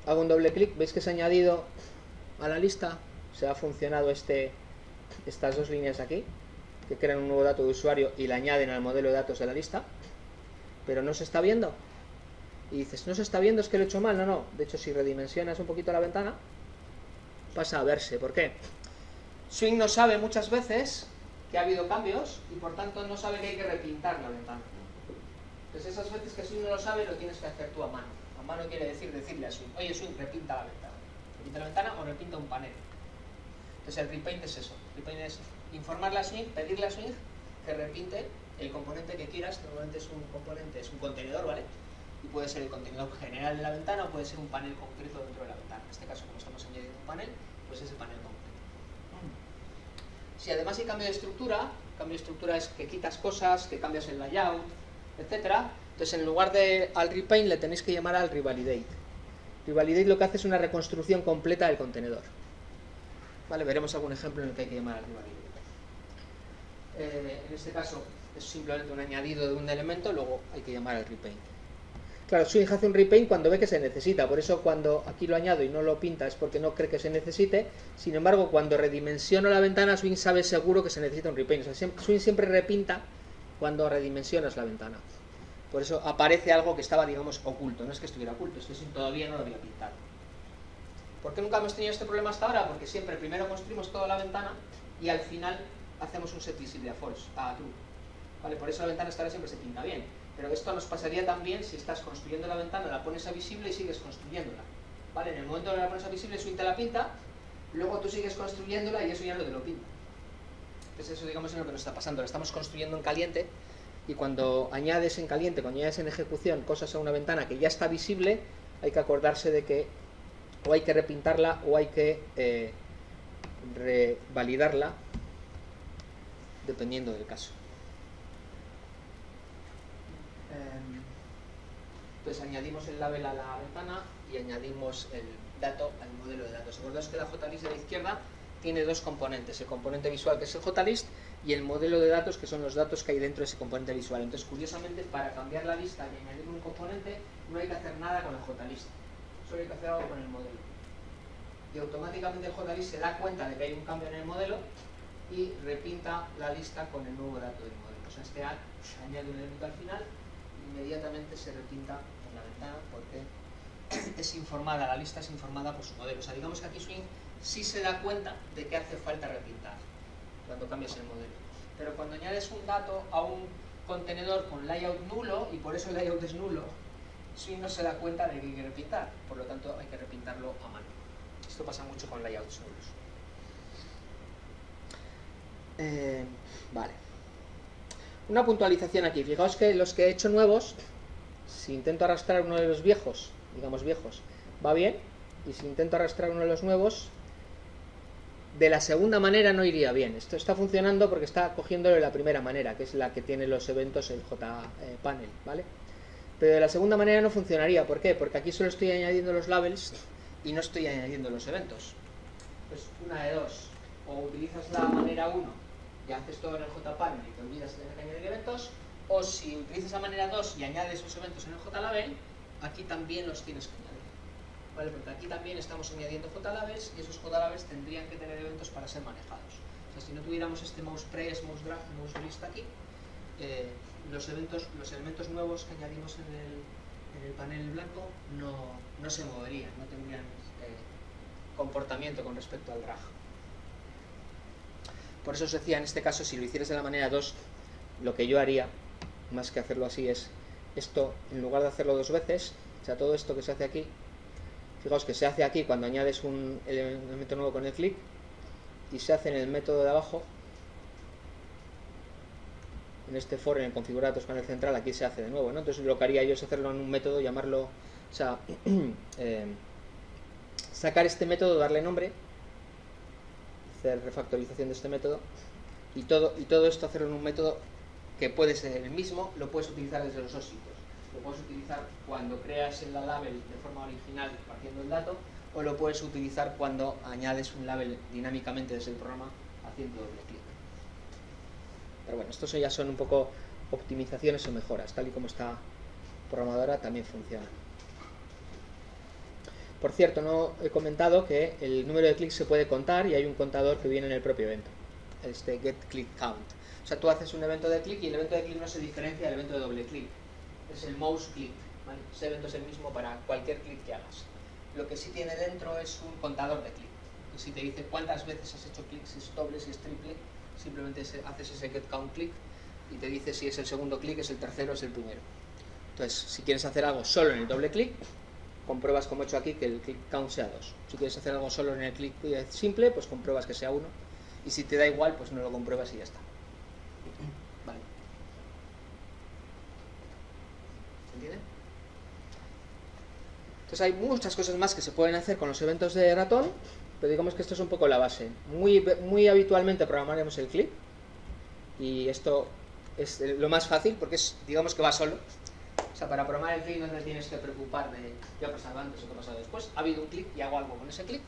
hago un doble clic, veis que se ha añadido a la lista, se ha funcionado este, estas dos líneas aquí, que crean un nuevo dato de usuario y le añaden al modelo de datos de la lista, pero no se está viendo. Y dices, no se está viendo, es que lo he hecho mal. No, no. De hecho, si redimensionas un poquito la ventana, pasa a verse. ¿Por qué? Swing no sabe muchas veces que ha habido cambios y por tanto no sabe que hay que repintar la ventana. Entonces esas veces que Swing no lo sabe, lo tienes que hacer tú a mano. A mano quiere decir decirle a Swing, oye Swing, repinta la ventana. Repinta la ventana o repinta un panel. Entonces el repaint es eso. Repaint es informarle a Swing, pedirle a Swing que repinte el componente que quieras, normalmente es un componente, es un contenedor, ¿vale? Y puede ser el contenedor general de la ventana o puede ser un panel concreto dentro de la ventana. En este caso, como estamos añadiendo un panel, pues ese panel concreto. Si además hay cambio de estructura, cambio de estructura es que quitas cosas, que cambias el layout, etcétera. Entonces, en lugar de al repaint le tenéis que llamar al revalidate. Revalidate lo que hace es una reconstrucción completa del contenedor. Vale, veremos algún ejemplo en el que hay que llamar revalidate. Eh, en este caso es simplemente un añadido de un elemento, luego hay que llamar al repaint. Claro, Swing hace un repaint cuando ve que se necesita, por eso cuando aquí lo añado y no lo pinta es porque no cree que se necesite. Sin embargo, cuando redimensiono la ventana, Swing sabe seguro que se necesita un repaint. Swing siempre repinta cuando redimensionas la ventana. Por eso aparece algo que estaba, digamos, oculto. No es que estuviera oculto, es que todavía no lo había pintado. ¿Por qué nunca hemos tenido este problema hasta ahora? Porque siempre primero construimos toda la ventana y al final hacemos un set visible a false, a true. ¿Vale? Por eso la ventana hasta siempre se pinta bien. Pero esto nos pasaría también si estás construyendo la ventana, la pones a visible y sigues construyéndola. ¿Vale? En el momento que la pones a visible, Swing la pinta, luego tú sigues construyéndola y eso ya no te lo pinta. Entonces eso digamos es lo que nos está pasando. La estamos construyendo en caliente y cuando añades en caliente, cuando añades en ejecución cosas a una ventana que ya está visible, hay que acordarse de que o hay que repintarla o hay que eh, revalidarla dependiendo del caso. Entonces añadimos el label a la ventana y añadimos el dato al modelo de datos. Recordaos que la JList de la izquierda tiene dos componentes, el componente visual que es el JList y el modelo de datos que son los datos que hay dentro de ese componente visual. Entonces, curiosamente, para cambiar la lista y añadir un componente no hay que hacer nada con el JList, solo hay que hacer algo con el modelo. Y automáticamente JList se da cuenta de que hay un cambio en el modelo y repinta la lista con el nuevo dato del modelo. O sea, este añade un elemento al final inmediatamente se repinta la ventana porque es informada, la lista es informada por su modelo. O sea, digamos que aquí Swing sí se da cuenta de que hace falta repintar cuando cambias el modelo. Pero cuando añades un dato a un contenedor con layout nulo, y por eso el layout es nulo, Swing no se da cuenta de que hay que repintar, por lo tanto hay que repintarlo a mano. Esto pasa mucho con layouts nulos. Eh, vale. Una puntualización aquí. Fijaos que los que he hecho nuevos, si intento arrastrar uno de los viejos, digamos viejos, va bien. Y si intento arrastrar uno de los nuevos, de la segunda manera no iría bien. Esto está funcionando porque está cogiéndolo de la primera manera, que es la que tiene los eventos el JPanel, ¿vale? Pero de la segunda manera no funcionaría. ¿Por qué? Porque aquí solo estoy añadiendo los labels y no estoy añadiendo los eventos. Pues una de dos. O utilizas la manera 1 y haces todo en el JPanel y te olvidas de añadir eventos. O si utilizas la manera 2 y añades los eventos en el JLabel, aquí también los tienes que añadir. ¿Vale? Porque aquí también estamos añadiendo JLabels y esos JLabels tendrían que tener eventos para ser manejados. O sea, si no tuviéramos este mouse press, mouse mouse list aquí, eh, los, eventos, los elementos nuevos que añadimos en el, en el panel blanco no, no, se moverían, no tendrían eh, comportamiento con respecto al drag. Por eso os decía, en este caso, si lo hicieras de la manera 2, lo que yo haría, más que hacerlo así, es esto, en lugar de hacerlo dos veces, o sea, todo esto que se hace aquí, fijaos que se hace aquí cuando añades un elemento nuevo con el clic, y se hace en el método de abajo en este for, en el configurar datos panel central, aquí se hace de nuevo. Entonces lo que haría yo es hacerlo en un método, llamarlo, o sea, eh, sacar este método, darle nombre, hacer refactorización de este método, y todo, y todo esto hacerlo en un método que puede ser el mismo, lo puedes utilizar desde los dos sitios. Lo puedes utilizar cuando creas el label de forma original partiendo el dato, o lo puedes utilizar cuando añades un label dinámicamente desde el programa haciendo doble. Pero bueno, estos ya son un poco optimizaciones o mejoras, tal y como está programadora también funciona. Por cierto, no he comentado que el número de clics se puede contar y hay un contador que viene en el propio evento, este get click count. O sea, tú haces un evento de clic y el evento de clic no se diferencia del evento de doble clic. Es el mouse click. ¿vale? Ese evento es el mismo para cualquier clic que hagas. Lo que sí tiene dentro es un contador de clic. Y si te dice cuántas veces has hecho clics, si es doble, si es triple, simplemente haces ese get count click y te dice si es el segundo clic, es el tercero, es el primero. Entonces, si quieres hacer algo solo en el doble clic, compruebas como he hecho aquí que el click count sea 2. Si quieres hacer algo solo en el clic simple, pues compruebas que sea 1. Y si te da igual, pues no lo compruebas y ya está. Vale. ¿Se entiende? Entonces hay muchas cosas más que se pueden hacer con los eventos de ratón pero digamos que esto es un poco la base. Muy, muy habitualmente programaremos el clip y esto es lo más fácil porque es, digamos que va solo. O sea, para programar el clip no te tienes que preocupar de qué ha pasado antes o qué ha pasado después. Ha habido un clip y hago algo con ese clip.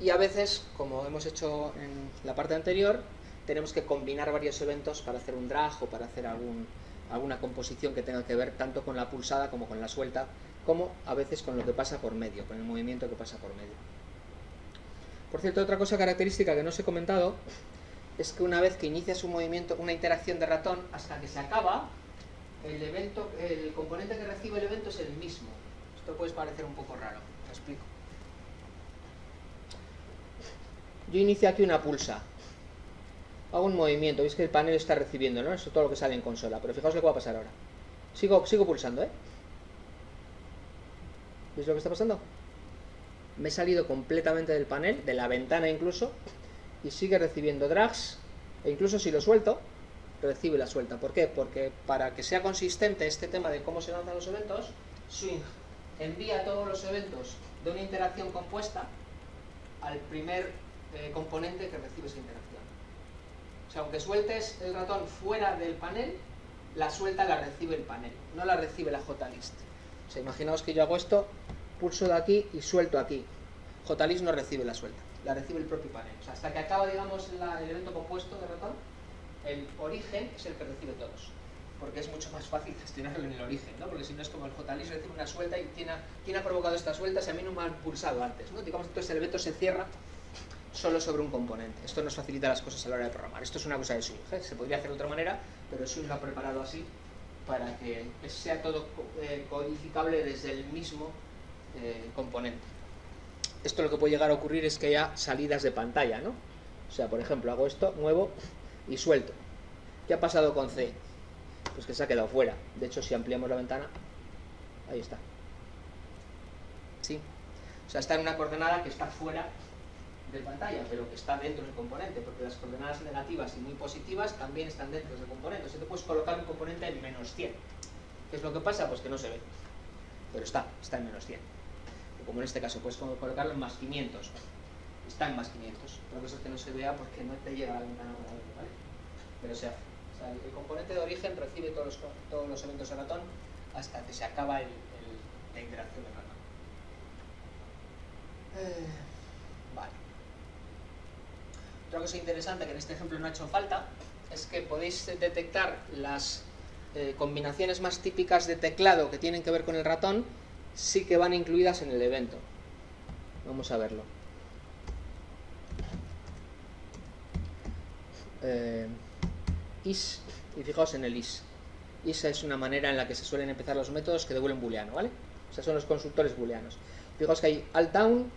Y a veces, como hemos hecho en la parte anterior, tenemos que combinar varios eventos para hacer un drag o para hacer algún, alguna composición que tenga que ver tanto con la pulsada como con la suelta, como a veces con lo que pasa por medio, con el movimiento que pasa por medio. Por cierto, otra cosa característica que no os he comentado es que una vez que inicias un movimiento, una interacción de ratón, hasta que se acaba, el, evento, el componente que recibe el evento es el mismo. Esto puede parecer un poco raro, te explico. Yo inicio aquí una pulsa. Hago un movimiento, veis que el panel está recibiendo, ¿no? Eso es todo lo que sale en consola. Pero fijaos lo que va a pasar ahora. Sigo, sigo pulsando, ¿eh? ¿Veis lo que está pasando? Me he salido completamente del panel, de la ventana incluso, y sigue recibiendo drags, e incluso si lo suelto, recibe la suelta. ¿Por qué? Porque para que sea consistente este tema de cómo se lanzan los eventos, Swing envía todos los eventos de una interacción compuesta al primer eh, componente que recibe esa interacción. O sea, aunque sueltes el ratón fuera del panel, la suelta la recibe el panel, no la recibe la JList. O sea, imaginaos que yo hago esto pulso de aquí y suelto aquí. JList no recibe la suelta, la recibe el propio panel. Hasta que acaba, digamos, el evento compuesto de ratón, el origen es el que recibe todos. Porque es mucho más fácil gestionarlo en el origen, ¿no? Porque si no es como el JList recibe una suelta y ¿quién ha, ha provocado esta suelta si a mí no me han pulsado antes, ¿no? Digamos, entonces el evento se cierra solo sobre un componente. Esto nos facilita las cosas a la hora de programar. Esto es una cosa de Swing. ¿eh? Se podría hacer de otra manera, pero Swing lo ha preparado así para que sea todo eh, codificable desde el mismo eh, componente. Esto lo que puede llegar a ocurrir es que haya salidas de pantalla, ¿no? O sea, por ejemplo, hago esto, muevo, y suelto. ¿Qué ha pasado con C? Pues que se ha quedado fuera. De hecho, si ampliamos la ventana, ahí está. ¿Sí? O sea, está en una coordenada que está fuera de pantalla, pero que está dentro del componente, porque las coordenadas negativas y muy positivas también están dentro del componente. O sea, te puedes colocar un componente en menos 100. ¿Qué es lo que pasa? Pues que no se ve. Pero está, está en menos 100. Como en este caso, puedes colocarlo en más 500. Está en más 500. Otra cosa es que no se vea porque no te llega a la ventana por ¿vale? Pero se hace. O sea, el componente de origen recibe todos los, todos los eventos de ratón hasta que se acaba el, la interacción de ratón. Eh, vale. Otra cosa interesante que en este ejemplo no ha hecho falta es que podéis detectar las eh, combinaciones más típicas de teclado que tienen que ver con el ratón, sí que van incluidas en el evento. Vamos a verlo. Eh, is, y fijaos en el is. Is es una manera en la que se suelen empezar los métodos que devuelven booleano, ¿vale? O sea, son los constructores booleanos. Fijaos que hay alt down,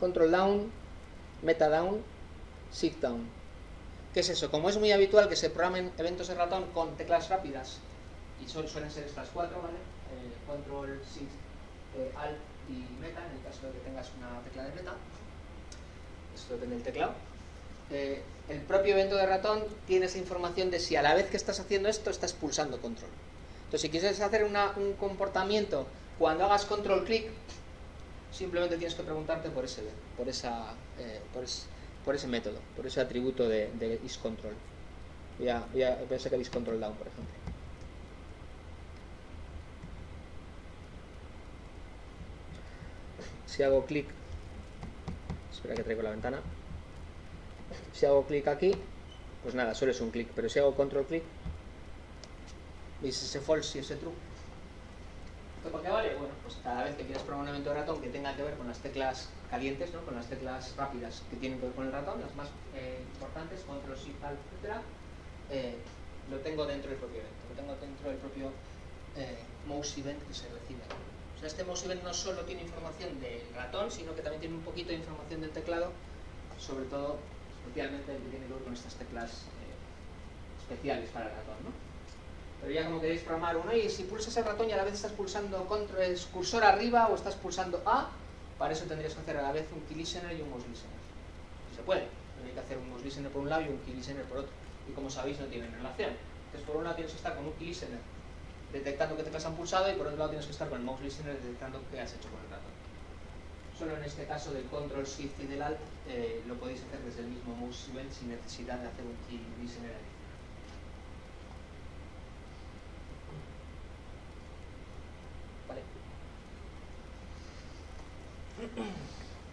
control down, meta down, sig down. ¿Qué es eso? Como es muy habitual que se programen eventos de ratón con teclas rápidas, y suelen ser estas cuatro, ¿vale? Control, shift, eh, alt y meta, en el caso de que tengas una tecla de meta. Esto depende del teclado. Eh, el propio evento de ratón tiene esa información de si a la vez que estás haciendo esto estás pulsando control. Entonces, si quieres hacer un comportamiento cuando hagas control clic, simplemente tienes que preguntarte por ese, por esa, eh, por, ese método, por ese atributo de, de isControl. Voy a, voy a pensar que isControl down, por ejemplo. Si hago clic, espera que traigo la ventana. Si hago clic aquí, pues nada, solo es un clic, pero si hago control clic, ¿veis ese false y ese true? ¿Por qué vale? Bueno, pues cada vez que quieras probar un evento de ratón que tenga que ver con las teclas calientes, ¿no? con las teclas rápidas que tienen que ver con el ratón, las más eh, importantes, control, shift, alt, etc., eh, lo tengo dentro del propio evento, lo tengo dentro del propio eh, mouse event que se recibe. O sea, este mouse event no solo tiene información del ratón, sino que también tiene un poquito de información del teclado, sobre todo, el que tiene que ver con estas teclas especiales para el ratón, ¿no? Pero ya como queréis programar uno, y si pulsas el ratón y a la vez estás pulsando control, el cursor arriba o estás pulsando A, para eso tendrías que hacer a la vez un key listener y un mouse listener. Se puede, hay que hacer un mouse listener por un lado y un key listener por otro. Y como sabéis no tienen relación. Entonces por un lado tienes que estar con un key listener detectando que teclas han pulsado y por otro lado tienes que estar con el mouse listener detectando qué has hecho con el ratón. Solo en este caso del control shift y del alt eh, lo podéis hacer desde el mismo mouse event sin necesidad de hacer un key listener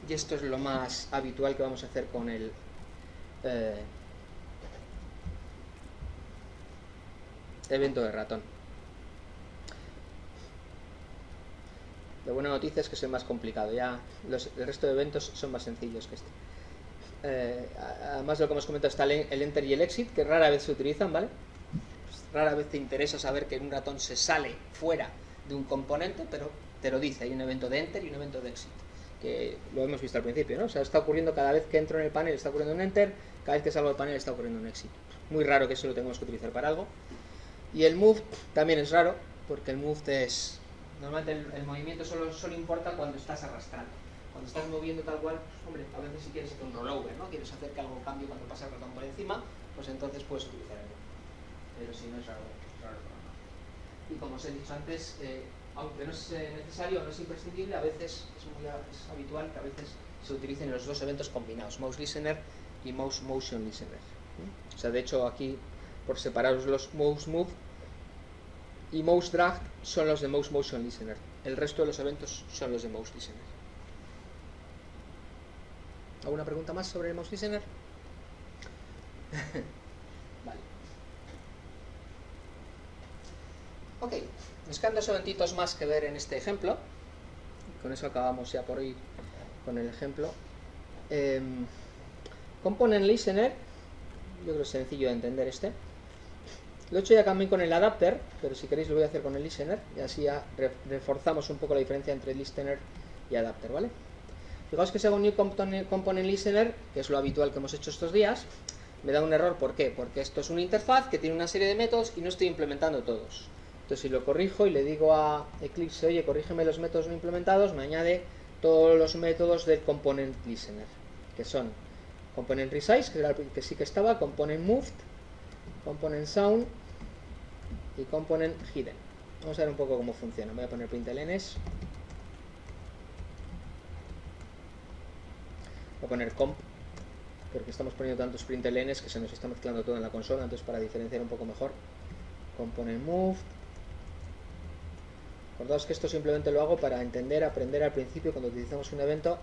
Y esto es lo más habitual que vamos a hacer con el eh, evento de ratón. La buena noticia es que es el más complicado, ya el resto de eventos son más sencillos que este. Eh, además de lo que hemos comentado está el enter y el exit, que rara vez se utilizan, ¿vale? Pues rara vez te interesa saber que un ratón se sale fuera de un componente, pero te lo dice, hay un evento de enter y un evento de exit que lo hemos visto al principio, ¿no? O sea, está ocurriendo cada vez que entro en el panel, está ocurriendo un enter, cada vez que salgo del panel está ocurriendo un exit. Muy raro que eso lo tengamos que utilizar para algo. Y el move también es raro, porque el move es... Normalmente el, movimiento solo, solo importa cuando estás arrastrando. Cuando estás moviendo tal cual, pues, hombre, a veces si quieres hacer un rollover, ¿no? Quieres hacer que algo cambie cuando pasa el ratón por encima, pues entonces puedes utilizar el. Pero si no es raro, raro Y como os he dicho antes, eh, aunque no es eh, necesario, no es imprescindible, a veces es muy habitual que a veces se utilicen los dos eventos combinados, mouse listener y mouse motion listener. O sea, de hecho aquí, por separaros los mouse move y mouse drag son los de mouse motion listener. El resto de los eventos son los de mouse listener. ¿Alguna pregunta más sobre el mouse listener? vale. Ok. Nos quedan dos más que ver en este ejemplo. Con eso acabamos ya por hoy con el ejemplo. Eh, component listener, yo creo que es sencillo de entender este. Lo he hecho ya también con el adapter, pero si queréis lo voy a hacer con el listener y así ya reforzamos un poco la diferencia entre listener y adapter, ¿vale? Fijaos que un new component listener, que es lo habitual que hemos hecho estos días, me da un error. ¿Por qué? Porque esto es una interfaz que tiene una serie de métodos y no estoy implementando todos. Entonces si lo corrijo y le digo a Eclipse, oye, corrígeme los métodos no implementados, me añade todos los métodos del component listener, que son component resize, que, era que sí que estaba, component moved, component sound y component hidden. Vamos a ver un poco cómo funciona. Voy a poner printlns. Voy a poner comp porque estamos poniendo tantos printlns que se nos está mezclando todo en la consola, entonces para diferenciar un poco mejor, component moved. Acordaos que esto simplemente lo hago para entender, aprender al principio cuando utilizamos un evento,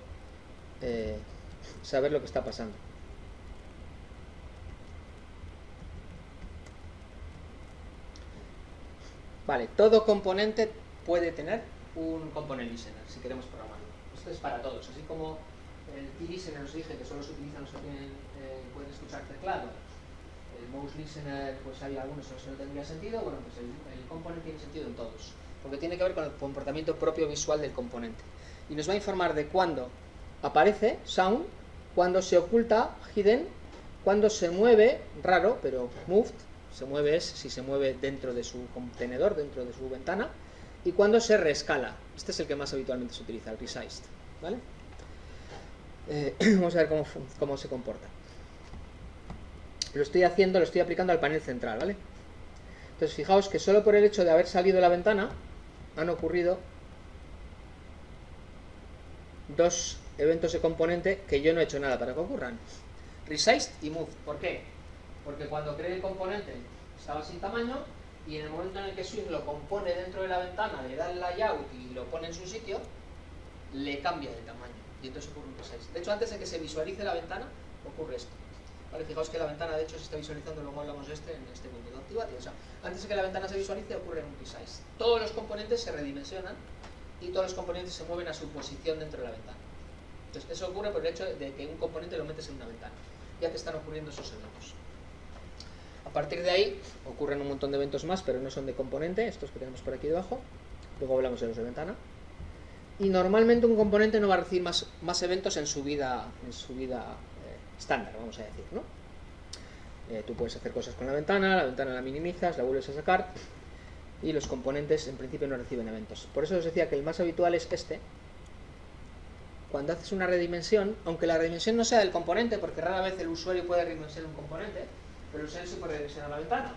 eh, saber lo que está pasando. Vale, todo componente puede tener un component listener si queremos programarlo. Esto es para todos, así como el key listener os dije que solo se utilizan los que eh, pueden escuchar teclado. El mouse listener, pues hay algunos que no tendría sentido. Bueno, pues el, el component tiene sentido en todos, porque tiene que ver con el comportamiento propio visual del componente. Y nos va a informar de cuándo aparece sound, cuándo se oculta hidden, cuándo se mueve, raro, pero moved, se mueve es si se mueve dentro de su contenedor, dentro de su ventana, y cuándo se reescala. Este es el que más habitualmente se utiliza, el resized. ¿vale? Eh, vamos a ver cómo, cómo, se comporta. Lo estoy haciendo, lo estoy aplicando al panel central, ¿vale? Entonces fijaos que solo por el hecho de haber salido de la ventana han ocurrido dos eventos de componente que yo no he hecho nada para que ocurran. Resized y move. ¿Por qué? Porque cuando creé el componente estaba sin tamaño y en el momento en el que Swing lo compone dentro de la ventana, le da el layout y lo pone en su sitio, le cambia de tamaño y entonces ocurre un resize. De hecho, antes de que se visualice la ventana, ocurre esto. Fijaos que la ventana de hecho se está visualizando, luego hablamos de este en este window activate. O sea, antes de que la ventana se visualice ocurre un resize. Todos los componentes se redimensionan y todos los componentes se mueven a su posición dentro de la ventana. Entonces, eso ocurre por el hecho de que un componente lo metes en una ventana, ya que están ocurriendo esos eventos. A partir de ahí ocurren un montón de eventos más, pero no son de componente, estos que tenemos por aquí debajo. Luego hablamos de los de ventana y normalmente un componente no va a recibir más, eventos en su vida, en su vida eh, estándar, vamos a decir, ¿no? Eh, tú puedes hacer cosas con la ventana, la ventana la minimizas, la vuelves a sacar y los componentes en principio no reciben eventos. Por eso os decía que el más habitual es este. Cuando haces una redimensión, aunque la redimensión no sea del componente, porque rara vez el usuario puede redimensionar un componente, pero el usuario sí puede redimensionar la ventana.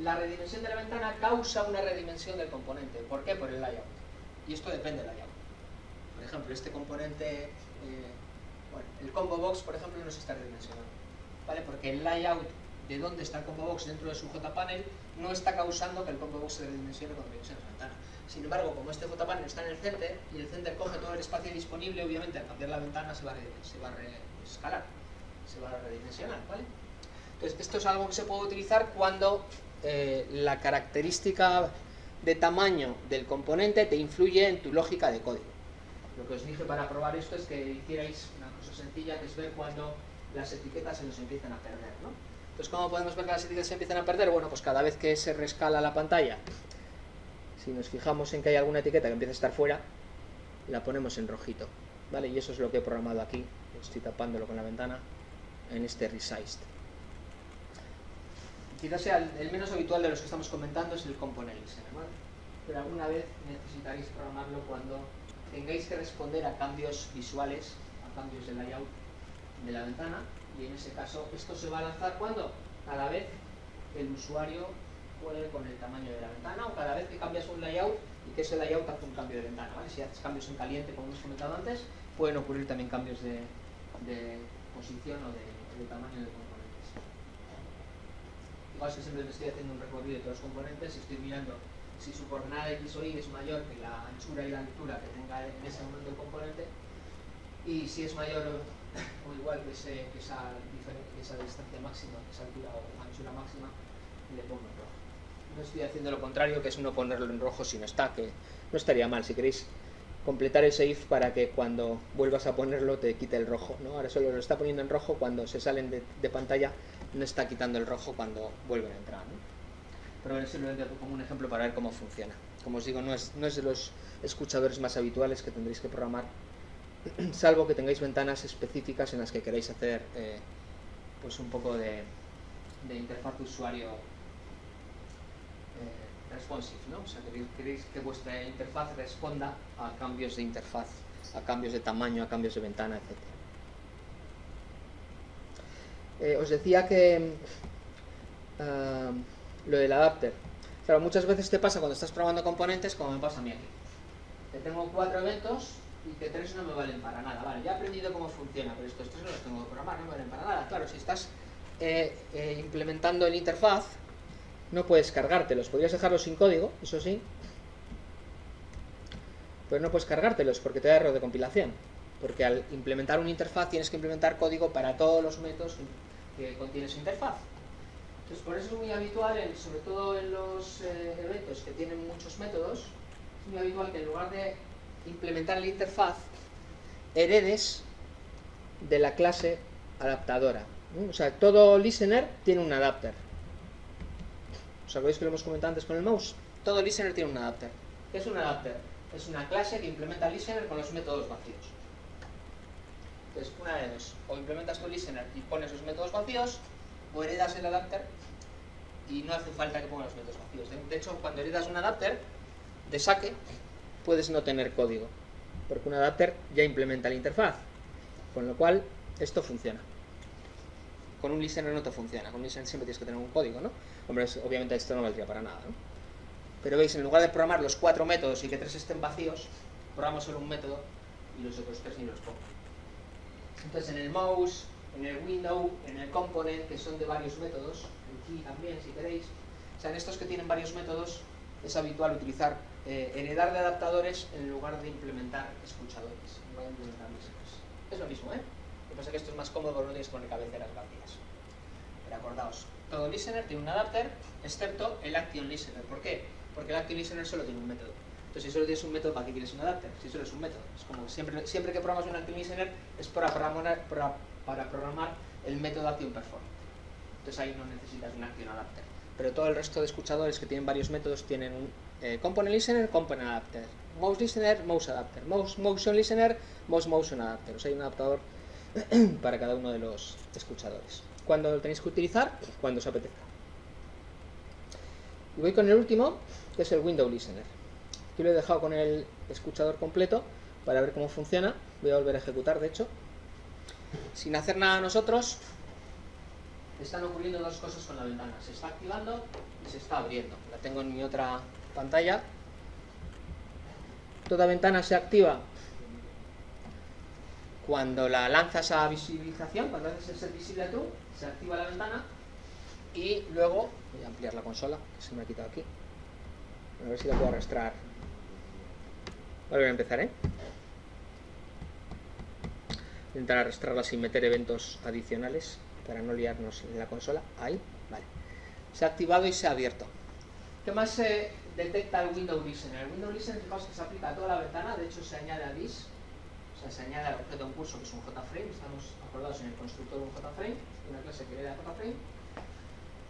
La redimensión de la ventana causa una redimensión del componente. ¿Por qué? Por el layout. Y esto depende del layout. Por ejemplo, este componente, eh, bueno, el combo box, por ejemplo, no se está redimensionando. ¿Vale? Porque el layout de dónde está el combo box dentro de su JPanel no está causando que el combo box se redimensione cuando redimensiona la ventana. Sin embargo, como este JPanel está en el center y el center coge todo el espacio disponible, obviamente al cambiar la ventana se va a, se va a reescalar, se va a redimensionar, ¿vale? Entonces, esto es algo que se puede utilizar cuando eh, la característica de tamaño del componente te influye en tu lógica de código. Lo que os dije para probar esto es que hicierais una cosa sencilla, que es ver cuando las etiquetas se nos empiezan a perder, ¿no? Entonces, ¿cómo podemos ver que las etiquetas se empiezan a perder? Bueno, pues cada vez que se rescala la pantalla, si nos fijamos en que hay alguna etiqueta que empieza a estar fuera, la ponemos en rojito, ¿vale? Y eso es lo que he programado aquí, estoy tapándolo con la ventana, en este resized. Quizás sea el, menos habitual de los que estamos comentando es el component ¿vale? Pero alguna vez necesitaréis programarlo cuando tengáis que responder a cambios visuales, a cambios de layout de la ventana y en ese caso esto se va a lanzar cuando cada vez el usuario juegue con el tamaño de la ventana o cada vez que cambias un layout y que ese layout hace un cambio de ventana. ¿vale? Si haces cambios en caliente, como hemos comentado antes, pueden ocurrir también cambios de, posición o de, de, tamaño de. Igual que siempre estoy haciendo un recorrido de todos los componentes y estoy mirando si su coordenada x o y es mayor que la anchura y la altura que tenga en ese momento el componente y si es mayor o igual que, ese, que, esa, que esa distancia máxima, que esa altura o anchura máxima, le pongo en rojo. No estoy haciendo lo contrario, que es no ponerlo en rojo si no está, que no estaría mal. Si queréis completar ese if para que cuando vuelvas a ponerlo te quite el rojo. ¿no? Ahora solo lo está poniendo en rojo cuando se salen de, de pantalla, no está quitando el rojo cuando vuelven a entrar. ¿no? pero simplemente como un ejemplo para ver cómo funciona. Como os digo, no es, no es de los escuchadores más habituales que tendréis que programar, salvo que tengáis ventanas específicas en las que queráis hacer eh, pues un poco de, de interfaz de usuario eh, responsive, ¿no? O sea, queréis, queréis que vuestra interfaz responda a cambios de interfaz, a cambios de tamaño, a cambios de ventana, etc. Eh, os decía que ah, lo del adapter. Claro, muchas veces te pasa cuando estás probando componentes, como me pasa a mí aquí. Que tengo cuatro eventos y que tres no me valen para nada. Vale, ya he aprendido cómo funciona, pero estos tres no los tengo que programar, no me valen para nada. Claro, si estás eh, eh, implementando el interfaz, no puedes cargártelos. Podrías dejarlos sin código, eso sí. Pero no puedes cargártelos porque te da error de compilación. Porque al implementar una interfaz tienes que implementar código para todos los métodos que contiene esa interfaz. Entonces, por eso es muy habitual, sobre todo en los eh, eventos que tienen muchos métodos, es muy habitual que en lugar de implementar la interfaz, heredes de la clase adaptadora. O sea, todo listener tiene un adapter. ¿Os acordáis que lo hemos comentado antes con el mouse? Todo listener tiene un adapter. ¿Qué es un adapter? Es una clase que implementa listener con los métodos vacíos. Entonces, una de dos. O implementas tu listener y pones los métodos vacíos, o heredas el adapter y no hace falta que pongas los métodos vacíos. De hecho, cuando heredas un adapter de saque, puedes no tener código, porque un adapter ya implementa la interfaz, con lo cual esto funciona. Con un listener no te funciona, con un listener siempre tienes que tener un código, ¿no? Hombre, obviamente esto no valdría para nada, ¿no? Pero veis, en lugar de programar los cuatro métodos y que tres estén vacíos, programo solo un método y los otros tres ni los pongo. Entonces en el mouse, en el window, en el component, que son de varios métodos, en key también si queréis, o sea, en estos que tienen varios métodos es habitual utilizar eh, heredar de adaptadores en lugar de implementar escuchadores, Es lo mismo, ¿eh? Lo que pasa es que esto es más cómodo porque no tienes que poner cabeceras vacías. Pero acordaos, todo listener tiene un adapter, excepto el action listener. ¿Por qué? Porque el action listener solo tiene un método. Entonces, si solo tienes un método, ¿para qué quieres un adapter? Si solo es un método. Es como siempre, siempre que programas un action listener es para programar, para, para programar el método action perform. Entonces ahí no necesitas un action adapter. Pero todo el resto de escuchadores que tienen varios métodos tienen un eh, component listener, component adapter, mouse listener, mouse adapter, mouse motion listener, mouse motion adapter. O sea, hay un adaptador para cada uno de los escuchadores. Cuando lo tenéis que utilizar, cuando os apetezca. Y voy con el último, que es el window listener. Aquí lo he dejado con el escuchador completo para ver cómo funciona. Voy a volver a ejecutar, de hecho. Sin hacer nada nosotros, están ocurriendo dos cosas con la ventana. Se está activando y se está abriendo. La tengo en mi otra pantalla. Toda ventana se activa cuando la lanzas a visibilización, cuando haces el ser visible a tú, se activa la ventana y luego, voy a ampliar la consola, que se me ha quitado aquí, a ver si la puedo arrastrar. Voy a empezar, ¿eh? Intentar arrastrarla sin meter eventos adicionales para no liarnos en la consola. Ahí, vale. Se ha activado y se ha abierto. ¿Qué más se detecta el window listener? El window listener es que se aplica a toda la ventana, de hecho se añade a this, o sea, se añade al objeto en curso que es un JFrame, estamos acordados en el constructor de un JFrame, una clase que hereda JFrame,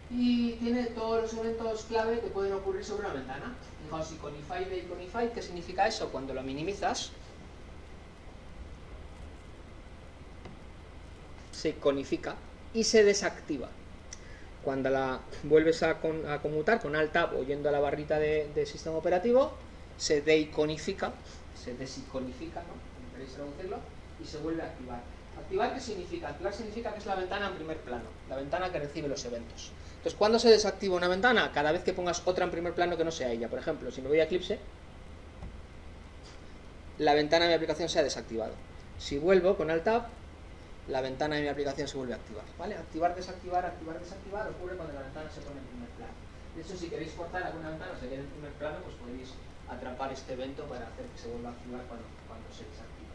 y tiene todos los eventos clave que pueden ocurrir sobre una ventana. Fijaos, iconify iconify, ¿qué significa eso? Cuando lo minimizas, se iconifica y se desactiva. Cuando la vuelves a, conmutar con Alt Tab o yendo a la barrita de, sistema operativo, se deiconifica, se desiconifica, ¿no? Traducirlo, y se vuelve a activar. ¿Activar qué significa? Activar significa que es la ventana en primer plano, la ventana que recibe los eventos. Entonces, ¿cuándo se desactiva una ventana? Cada vez que pongas otra en primer plano que no sea ella. Por ejemplo, si me voy a Eclipse, la ventana de mi aplicación se ha desactivado. Si vuelvo con Alt Tab, la ventana de mi aplicación se vuelve a activar. ¿vale? Activar, desactivar, activar, desactivar ocurre cuando la ventana se pone en primer plano. De hecho, si queréis forzar alguna ventana se quede en primer plano, pues podéis atrapar este evento para hacer que se vuelva a activar cuando, se desactiva.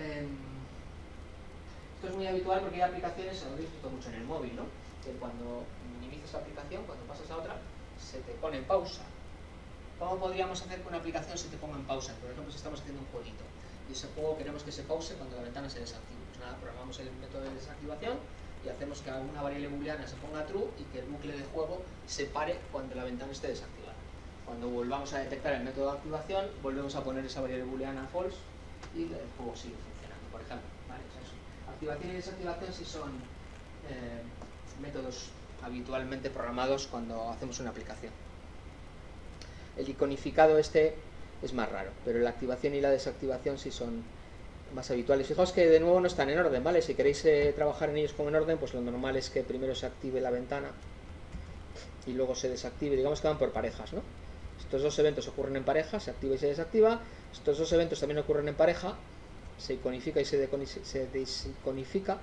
Em, esto es muy habitual porque hay aplicaciones, se lo habéis mucho en el móvil, ¿no? Que cuando minimizas la aplicación, cuando pasas a otra, se te pone en pausa. ¿Cómo podríamos hacer que una aplicación se te ponga en pausa? Por ejemplo, si estamos haciendo un jueguito y ese juego queremos que se pause cuando la ventana se desactive. Pues nada, programamos el método de desactivación y hacemos que alguna variable booleana se ponga true y que el bucle de juego se pare cuando la ventana esté desactivada. Cuando volvamos a detectar el método de activación, volvemos a poner esa variable booleana false y el juego sigue funcionando, por ejemplo. activación y desactivación sí son eh, métodos habitualmente programados cuando hacemos una aplicación. El iconificado este es más raro, pero la activación y la desactivación sí son más habituales. Fijaos que de nuevo no están en orden, ¿vale? Si queréis eh, trabajar en ellos como en orden, pues lo normal es que primero se active la ventana y luego se desactive, digamos que van por parejas, ¿no? Estos dos eventos ocurren en pareja, se activa y se desactiva. Estos dos eventos también ocurren en pareja, se iconifica y se, se desiconifica.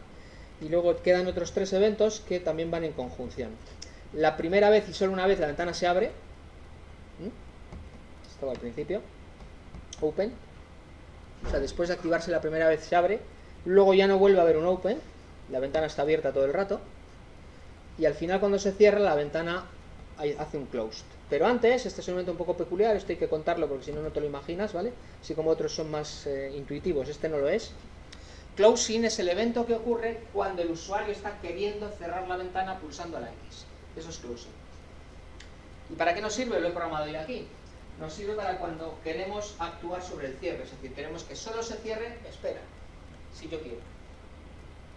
Y luego quedan otros tres eventos que también van en conjunción. La primera vez y solo una vez la ventana se abre. Esto va al principio. Open. O sea, después de activarse la primera vez se abre. Luego ya no vuelve a haber un open. La ventana está abierta todo el rato. Y al final cuando se cierra la ventana hace un closed. Pero antes, este es un momento un poco peculiar, esto hay que contarlo porque si no, no te lo imaginas, ¿vale? Así como otros son más eh, intuitivos, este no lo es. Closing es el evento que ocurre cuando el usuario está queriendo cerrar la ventana pulsando la X. Eso es closing. ¿Y para qué nos sirve? Lo he programado yo aquí. Nos sirve para cuando queremos actuar sobre el cierre, es decir, queremos que solo se cierre, espera, si yo quiero.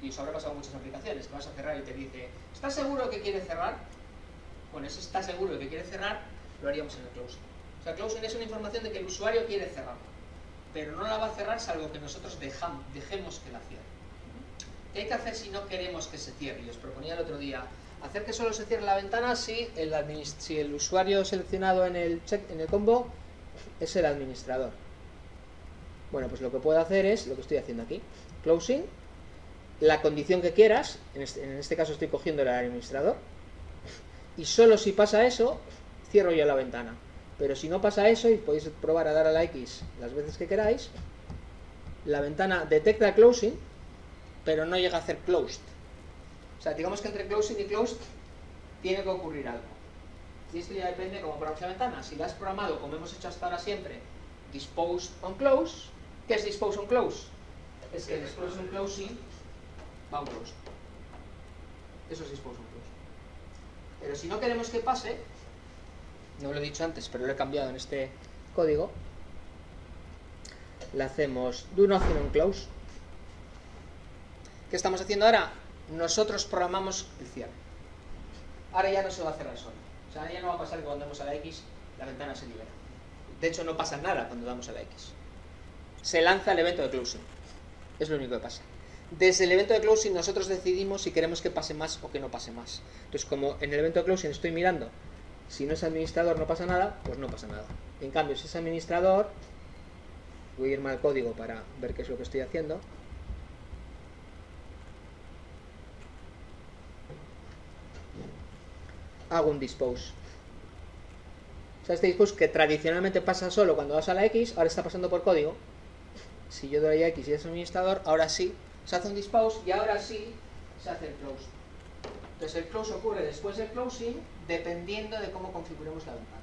Y eso habrá pasado en muchas aplicaciones, que vas a cerrar y te dice, ¿estás seguro que quiere cerrar? Bueno, si está seguro que quiere cerrar, lo haríamos en el closing. O sea, closing es una información de que el usuario quiere cerrar, pero no la va a cerrar salvo que nosotros dejamos, dejemos que la cierre. ¿Qué hay que hacer si no queremos que se cierre? Y os proponía el otro día, hacer que solo se cierre la ventana si el, usuario seleccionado en el, check, en el combo es el administrador. Bueno, pues lo que puedo hacer es lo que estoy haciendo aquí. Closing, la condición que quieras, en este, en este caso estoy cogiendo el administrador, y solo si pasa eso, cierro yo la ventana. Pero si no pasa eso, y podéis probar a dar a la X las veces que queráis, la ventana detecta closing, pero no llega a hacer closed. O sea, digamos que entre closing y closed tiene que ocurrir algo. Y esto ya depende de cómo programas la ventana. Si la has programado, como hemos hecho hasta ahora siempre, disposed on close, ¿qué es disposed on close? Es que disposed on closing va a close. Eso es disposed on pero si no queremos que pase, no lo he dicho antes, pero lo he cambiado en este código, le hacemos do nothing on close. ¿Qué estamos haciendo ahora? Nosotros programamos el cierre. Ahora ya no se va a cerrar solo. O sea, ya no va a pasar que cuando damos a la X la ventana se libera. De hecho, no pasa nada cuando damos a la X. Se lanza el evento de closing. Es lo único que pasa. Desde el evento de closing nosotros decidimos si queremos que pase más o que no pase más. Entonces, como en el evento de closing estoy mirando, si no es administrador no pasa nada, pues no pasa nada. En cambio, si es administrador, voy a irme al código para ver qué es lo que estoy haciendo. Hago un dispose. O sea, este dispose que tradicionalmente pasa solo cuando vas a la X, ahora está pasando por código. Si yo doy a X y es administrador, ahora sí se hace un dispose y ahora sí se hace el close. Entonces el close ocurre después del closing dependiendo de cómo configuremos la ventana.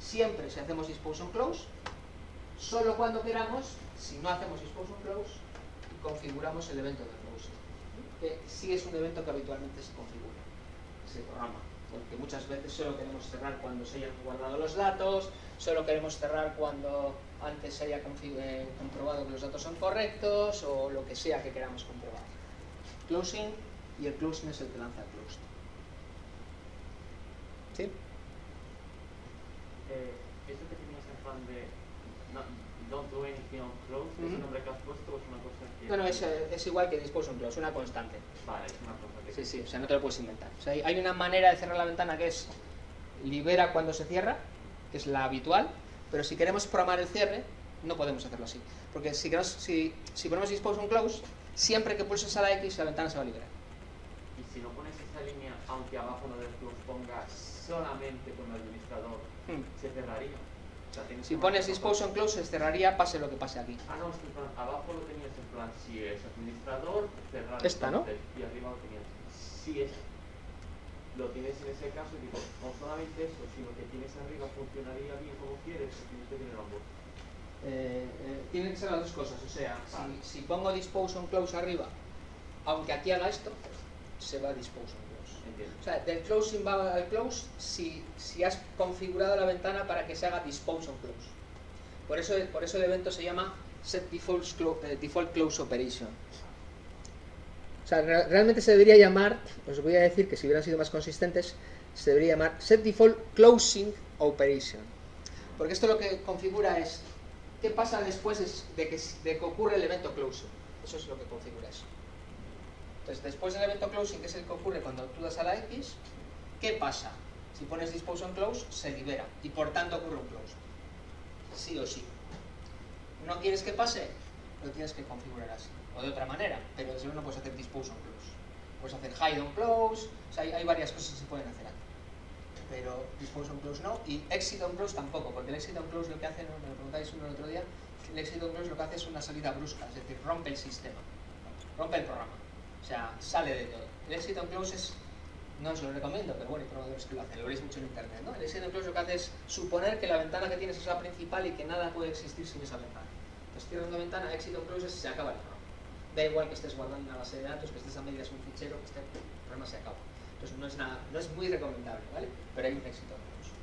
Siempre si hacemos dispose on close, solo cuando queramos, si no hacemos dispose on close, configuramos el evento de closing. Que sí es un evento que habitualmente se configura, se programa. Porque muchas veces solo queremos cerrar cuando se hayan guardado los datos, solo queremos cerrar cuando antes se haya eh, comprobado que los datos son correctos o lo que sea que queramos comprobar. Closing y el closing es el que lanza el closed. ¿Sí? Eh, eso que tenías en plan de no, don't do anything on close, ¿es un nombre que has puesto es una cosa que...? No, no, es, es igual que dispose on close, una constante. Vale, es una cosa que... Sí, sí, o sea, no te lo puedes inventar. O sea, hay una manera de cerrar la ventana que es libera cuando se cierra, que es la habitual, pero si queremos programar el cierre, no podemos hacerlo así. Porque si, queremos, si, si ponemos dispose on close, siempre que pulses a la X, la ventana se va a liberar. Y si no pones esa línea, aunque abajo no del close ponga solamente con el administrador, hmm. se cerraría. Si pones dispose on close, se cerraría, pase lo que pase aquí. Ah, no, es que abajo lo tenías en plan, si es administrador, cerrar. Esta, ¿no? Y arriba lo tenías. Si es lo tienes en ese caso digo, no solamente eso, sino que tienes arriba funcionaría bien como quieres, tienes que tener ambos. Eh, eh, tienen que ser las dos cosas, o sea, si, pongo dispose on close arriba, aunque aquí haga esto, se va a dispose close. Del closing va al close si, si has configurado la ventana para que se haga dispose on close. Por eso, por eso el evento se llama set default, eh, default close operation. O sea, realmente se debería llamar, os voy a decir que si hubieran sido más consistentes, se debería llamar set default closing operation. Porque esto lo que configura es qué pasa después de que, de que ocurre el evento closing. Eso es lo que configura eso. Entonces, después del evento closing, que es el que ocurre cuando tú das a la X, ¿qué pasa? Si pones dispose on close, se libera y por tanto ocurre un close. Sí o sí. ¿No quieres que pase? Lo tienes que configurar así o de otra manera, pero desde luego no puedes hacer dispose on close. Puedes hacer hide on close, o sea, hay, varias cosas que se pueden hacer aquí. Pero dispose on close no, y exit on close tampoco, porque el exit on close lo que hace, me lo preguntáis uno el otro día, el exit on close lo que hace es una salida brusca, es decir, rompe el sistema, rompe el programa, o sea, sale de todo. El exit on close es, no os lo recomiendo, pero bueno, hay probadores que lo hacen, lo veréis mucho en internet, ¿no? El exit on close lo que hace es suponer que la ventana que tienes es la principal y que nada puede existir sin esa ventana. Entonces cierras una ventana, exit on close se acaba el programa da igual que estés guardando una base de datos, que estés a medias un fichero, que esté, el programa se acaba. Entonces no es, nada, no es muy recomendable, ¿vale? Pero hay un éxito close.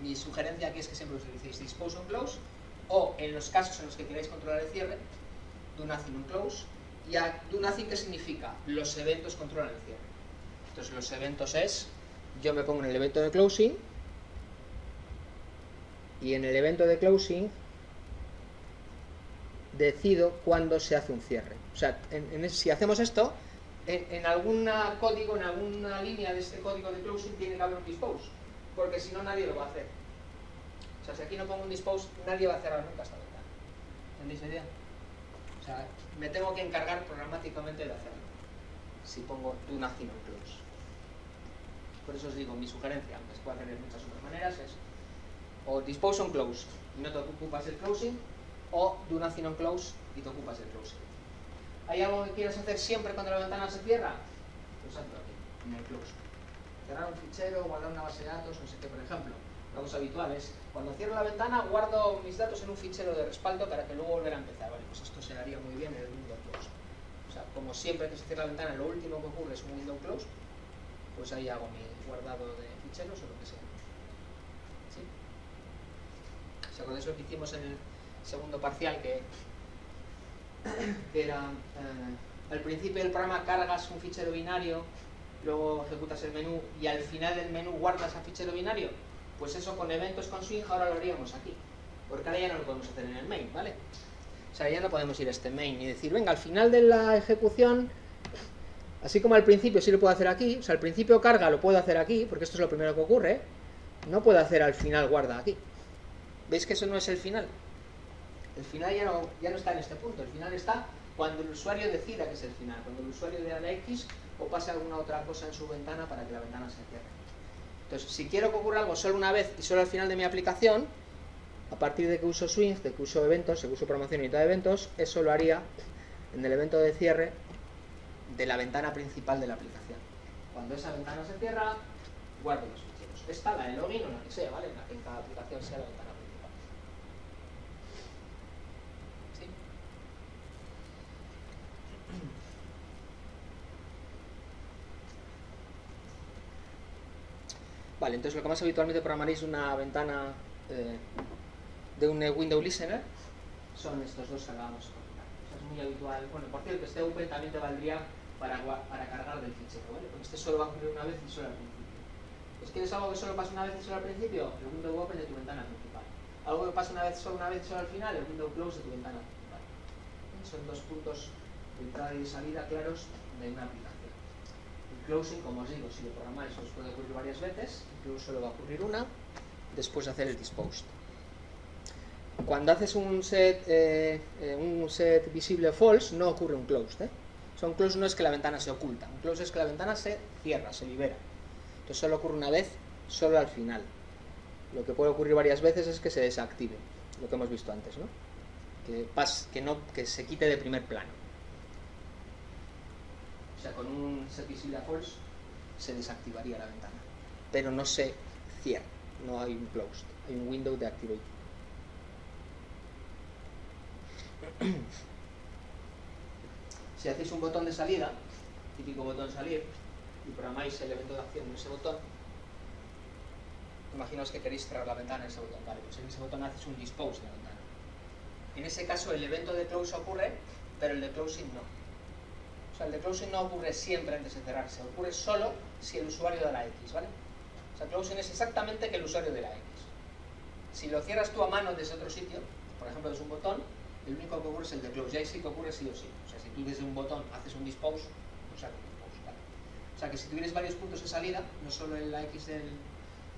Mi sugerencia aquí es que siempre utilicéis dispose on close o en los casos en los que queráis controlar el cierre, do nothing on close. ¿Y a do nothing qué significa? Los eventos controlan el cierre. Entonces los eventos es, yo me pongo en el evento de closing y en el evento de closing decido cuándo se hace un cierre. O sea, si hacemos esto, en, algún código, en alguna línea de este código de closing tiene que haber un dispose, porque si no nadie lo va a hacer. O sea, si aquí no pongo un dispose, nadie va a cerrar nunca esta ventana. ¿Entendéis la idea? O sea, me tengo que encargar programáticamente de hacerlo. Si pongo do nothing on close. Por eso os digo, mi sugerencia, aunque se puede hacer de muchas otras maneras, es o dispose on close y no te ocupas del closing, o do nothing on close y te ocupas del closing. ¿Hay algo que quieres hacer siempre cuando la ventana se cierra? Pues hazlo aquí, en el close. Cerrar un fichero, guardar una base de datos, no sé qué, por ejemplo. Habitual es, cuando cierro la ventana, guardo mis datos en un fichero de respaldo para que luego volver a empezar. Vale, pues esto se haría muy bien en el window close. O sea, como siempre que se cierra la ventana, lo último que ocurre es un window close, pues ahí hago mi guardado de ficheros o lo que sea. ¿Sí? ¿Se acordáis lo que hicimos en el segundo parcial que, era eh, al principio del programa cargas un fichero binario, luego ejecutas el menú y al final del menú guardas a fichero binario? Pues eso con eventos con swing ahora lo haríamos aquí, porque ahora ya no lo podemos hacer en el main, ¿vale? O sea, ya no podemos ir a este main y decir, venga, al final de la ejecución, así como al principio sí lo puedo hacer aquí, o sea, al principio carga lo puedo hacer aquí, porque esto es lo primero que ocurre, no puedo hacer al final guarda aquí. ¿Veis que eso no es el final? El final ya no, ya no está en este punto, el final está cuando el usuario decida que es el final, cuando el usuario dé a la X o pase alguna otra cosa en su ventana para que la ventana se cierre. Entonces, si quiero que ocurra algo solo una vez y solo al final de mi aplicación, a partir de que uso swings, de que uso eventos, de que uso programación unidad de eventos, eso lo haría en el evento de cierre de la ventana principal de la aplicación. Cuando esa ventana se cierra, guardo los ficheros. Esta, la de login o la que sea, ¿vale? La que en cada aplicación sea la ventana. Vale, entonces lo que más habitualmente programaréis una ventana eh, de un window listener son estos dos que acabamos de es muy habitual. Bueno, por cierto, este open también te valdría para, para cargar del fichero, ¿vale? Porque este solo va a ocurrir una vez y solo al principio. ¿quieres algo que solo pase una vez y solo al principio? El window open de tu ventana principal. Algo que pase una vez solo una vez y solo al final, el window close de tu ventana principal. Son dos puntos de entrada y salida claros de una aplicación closing, como os digo, si lo programáis os puede ocurrir varias veces, incluso lo va a ocurrir una, después de hacer el dispost. Cuando haces un set, eh, eh, un set visible false, no ocurre un closed. ¿eh? un close no es que la ventana se oculta, un close es que la ventana se cierra, se libera. Entonces solo ocurre una vez, solo al final. Lo que puede ocurrir varias veces es que se desactive, lo que hemos visto antes, ¿no? Que, que, no, que se quite de primer plano. O sea, con un set visible a false se desactivaría la ventana. Pero no se cierra, no hay un closed, hay un window de activate. si hacéis un botón de salida, típico botón salir, y programáis el evento de acción en ese botón, imaginaos que queréis cerrar la ventana en ese botón, vale, pues en ese botón haces un dispose de la ventana. En ese caso el evento de close ocurre, pero el de closing no sea, el de closing no ocurre siempre antes de cerrarse, ocurre solo si el usuario da la X, ¿vale? Sea, closing es exactamente que el usuario de la X. Si lo cierras tú a mano desde otro sitio, por ejemplo desde un botón, el único que ocurre es el de close, y ahí sí que ocurre sí o sí. O sea, si tú desde un botón haces un dispose, pues un dispose, ¿vale? O sea, que si tuvieras varios puntos de salida, no solo el X del,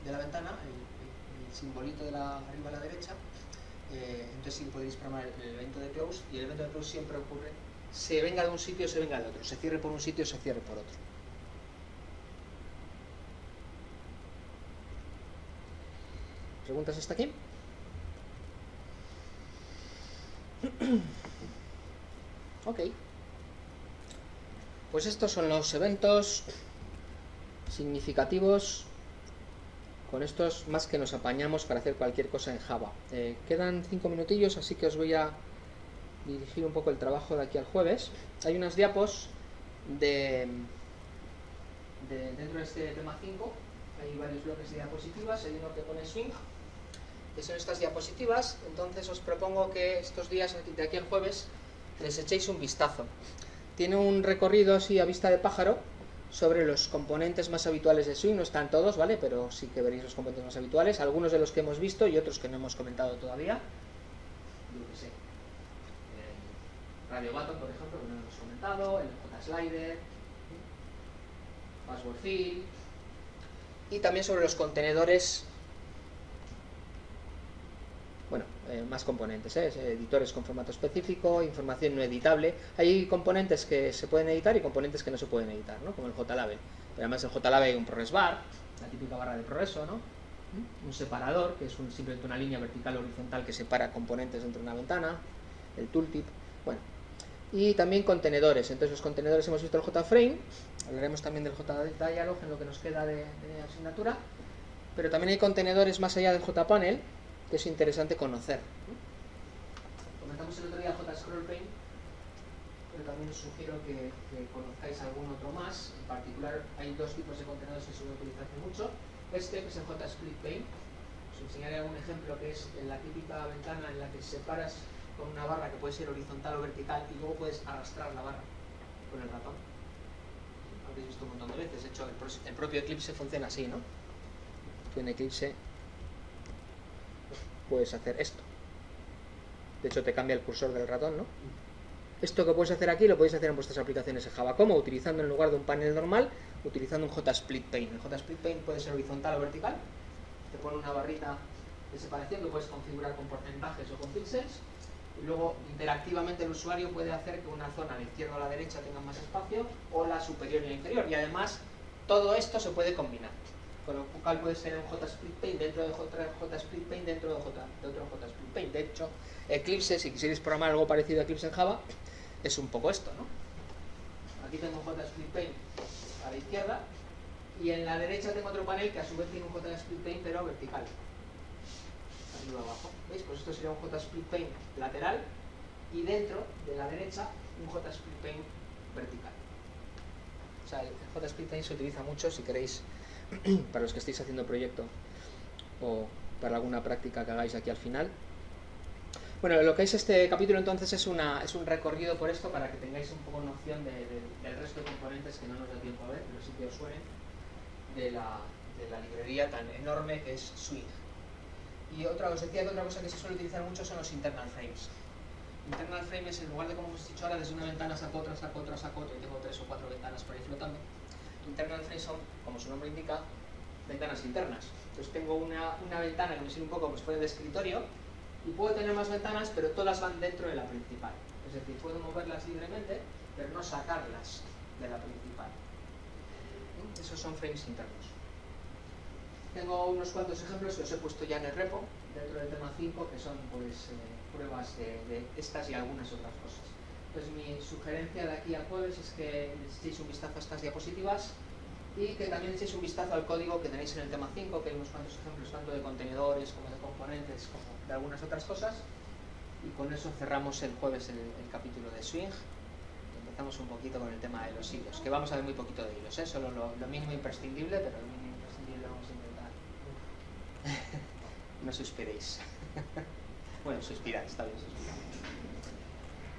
de la ventana, el, simbolito de la arriba a la derecha, eh, entonces sí podéis programar el, el evento de close, y el evento de close siempre ocurre se venga de un sitio o se venga de otro, se cierre por un sitio se cierre por otro. ¿Preguntas hasta aquí? ok. Pues estos son los eventos significativos. Con estos más que nos apañamos para hacer cualquier cosa en Java. Eh, quedan cinco minutillos, así que os voy a dirigir un poco el trabajo de aquí al jueves. Hay unas diapos de, de dentro de este tema 5, hay varios bloques de diapositivas, hay uno que pone swing, que son estas diapositivas, entonces os propongo que estos días de aquí al jueves les echéis un vistazo. Tiene un recorrido así a vista de pájaro sobre los componentes más habituales de Swing, no están todos, ¿vale? Pero sí que veréis los componentes más habituales, algunos de los que hemos visto y otros que no hemos comentado todavía. Yo que sé. Radio Button, por ejemplo, que no hemos comentado, el J-Slider, Password Field, y también sobre los contenedores bueno, eh, más componentes, ¿eh? editores con formato específico, información no editable. Hay componentes que se pueden editar y componentes que no se pueden editar, ¿no? como el JLabel. Pero además el JLabel hay un ProRes bar, la típica barra de progreso, ¿no? un separador, que es un, simplemente una línea vertical o horizontal que separa componentes dentro de una ventana, el tooltip, bueno. Y también contenedores, entonces los contenedores hemos visto el JFrame, hablaremos también del JDialog en lo que nos queda de, de asignatura, pero también hay contenedores más allá del JPanel, que es interesante conocer. Comentamos el otro día JScrollPaint, pero también os sugiero que, que, conozcáis algún otro más. En particular, hay dos tipos de contenedores que se suelen utilizar mucho. Este, que es el JSplitPaint. Os enseñaré algún ejemplo que es la típica ventana en la que separas con una barra que puede ser horizontal o vertical y luego puedes arrastrar la barra con el ratón. Habéis visto un montón de veces. De hecho, el, el propio Eclipse funciona así, ¿no? Tú en Eclipse puedes hacer esto. De hecho, te cambia el cursor del ratón, ¿no? Esto que puedes hacer aquí lo podéis hacer en vuestras aplicaciones en Java. ¿Cómo? Utilizando en lugar de un panel normal, utilizando un JSplitPaint. El JSplitPaint puede ser horizontal o vertical. Te pone una barrita de separación que puedes configurar con porcentajes o con píxeles. Y luego, interactivamente, el usuario puede hacer que una zona la izquierda o la derecha tenga más espacio, o la superior y la inferior. Y además, todo esto se puede combinar con lo cual puede ser un JSplitPaint dentro de JSplitPaint dentro de, J, de otro JSplitPaint. De hecho, Eclipse, si quisierais programar algo parecido a Eclipse en Java, es un poco esto, ¿no? Aquí tengo un JSplitPaint a la izquierda y en la derecha tengo otro panel que a su vez tiene un JSplitPaint pero vertical. Arriba abajo. ¿Veis? Pues esto sería un JSplitPaint lateral y dentro de la derecha un JSplitPaint vertical. O sea, el JSplitPaint se utiliza mucho si queréis para los que estéis haciendo proyecto o para alguna práctica que hagáis aquí al final. Bueno, lo que es este capítulo entonces es, una, es un recorrido por esto para que tengáis un poco noción de, de, del resto de componentes que no nos da tiempo a ver, pero sí que os suenen, de la, de la librería tan enorme que es Swing. Y otra, os decía que otra cosa que se suele utilizar mucho son los internal frames. Internal frames, en lugar de como hemos dicho ahora, desde una ventana saco otra, saco otra, saco otra, y tengo tres o cuatro ventanas por ahí flotando, internal frames son, como su nombre indica, ventanas internas. Entonces tengo una, una ventana que me sirve un poco si fuera de escritorio y puedo tener más ventanas, pero todas van dentro de la principal. Es decir, puedo moverlas libremente, pero no sacarlas de la principal. Esos son frames internos. Tengo unos cuantos ejemplos que os he puesto ya en el repo, dentro del tema 5, que son pues, eh, pruebas de estas y algunas otras cosas. Pues mi sugerencia de aquí al jueves es que echéis un vistazo a estas diapositivas y que también echéis un vistazo al código que tenéis en el tema 5, que hay unos cuantos ejemplos tanto de contenedores como de componentes, como de algunas otras cosas. Y con eso cerramos el jueves el, el capítulo de Swing. Empezamos un poquito con el tema de los hilos, que vamos a ver muy poquito de hilos, ¿eh? solo lo, lo mínimo imprescindible, pero lo mínimo imprescindible vamos a intentar. no suspiréis. bueno, suspirar, está bien suspirar.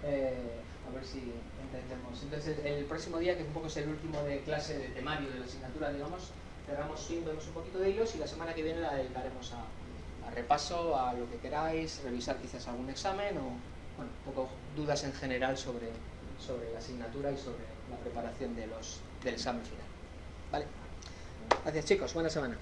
Eh, a ver si entendemos. Entonces, el, próximo día, que un poco es el último de clase de temario de la asignatura, digamos, cerramos y un poquito de ellos y la semana que viene la dedicaremos a, a repaso, a lo que queráis, revisar quizás algún examen o, bueno, un poco dudas en general sobre, sobre la asignatura y sobre la preparación de los, del examen final. ¿Vale? Gracias chicos, buena semana.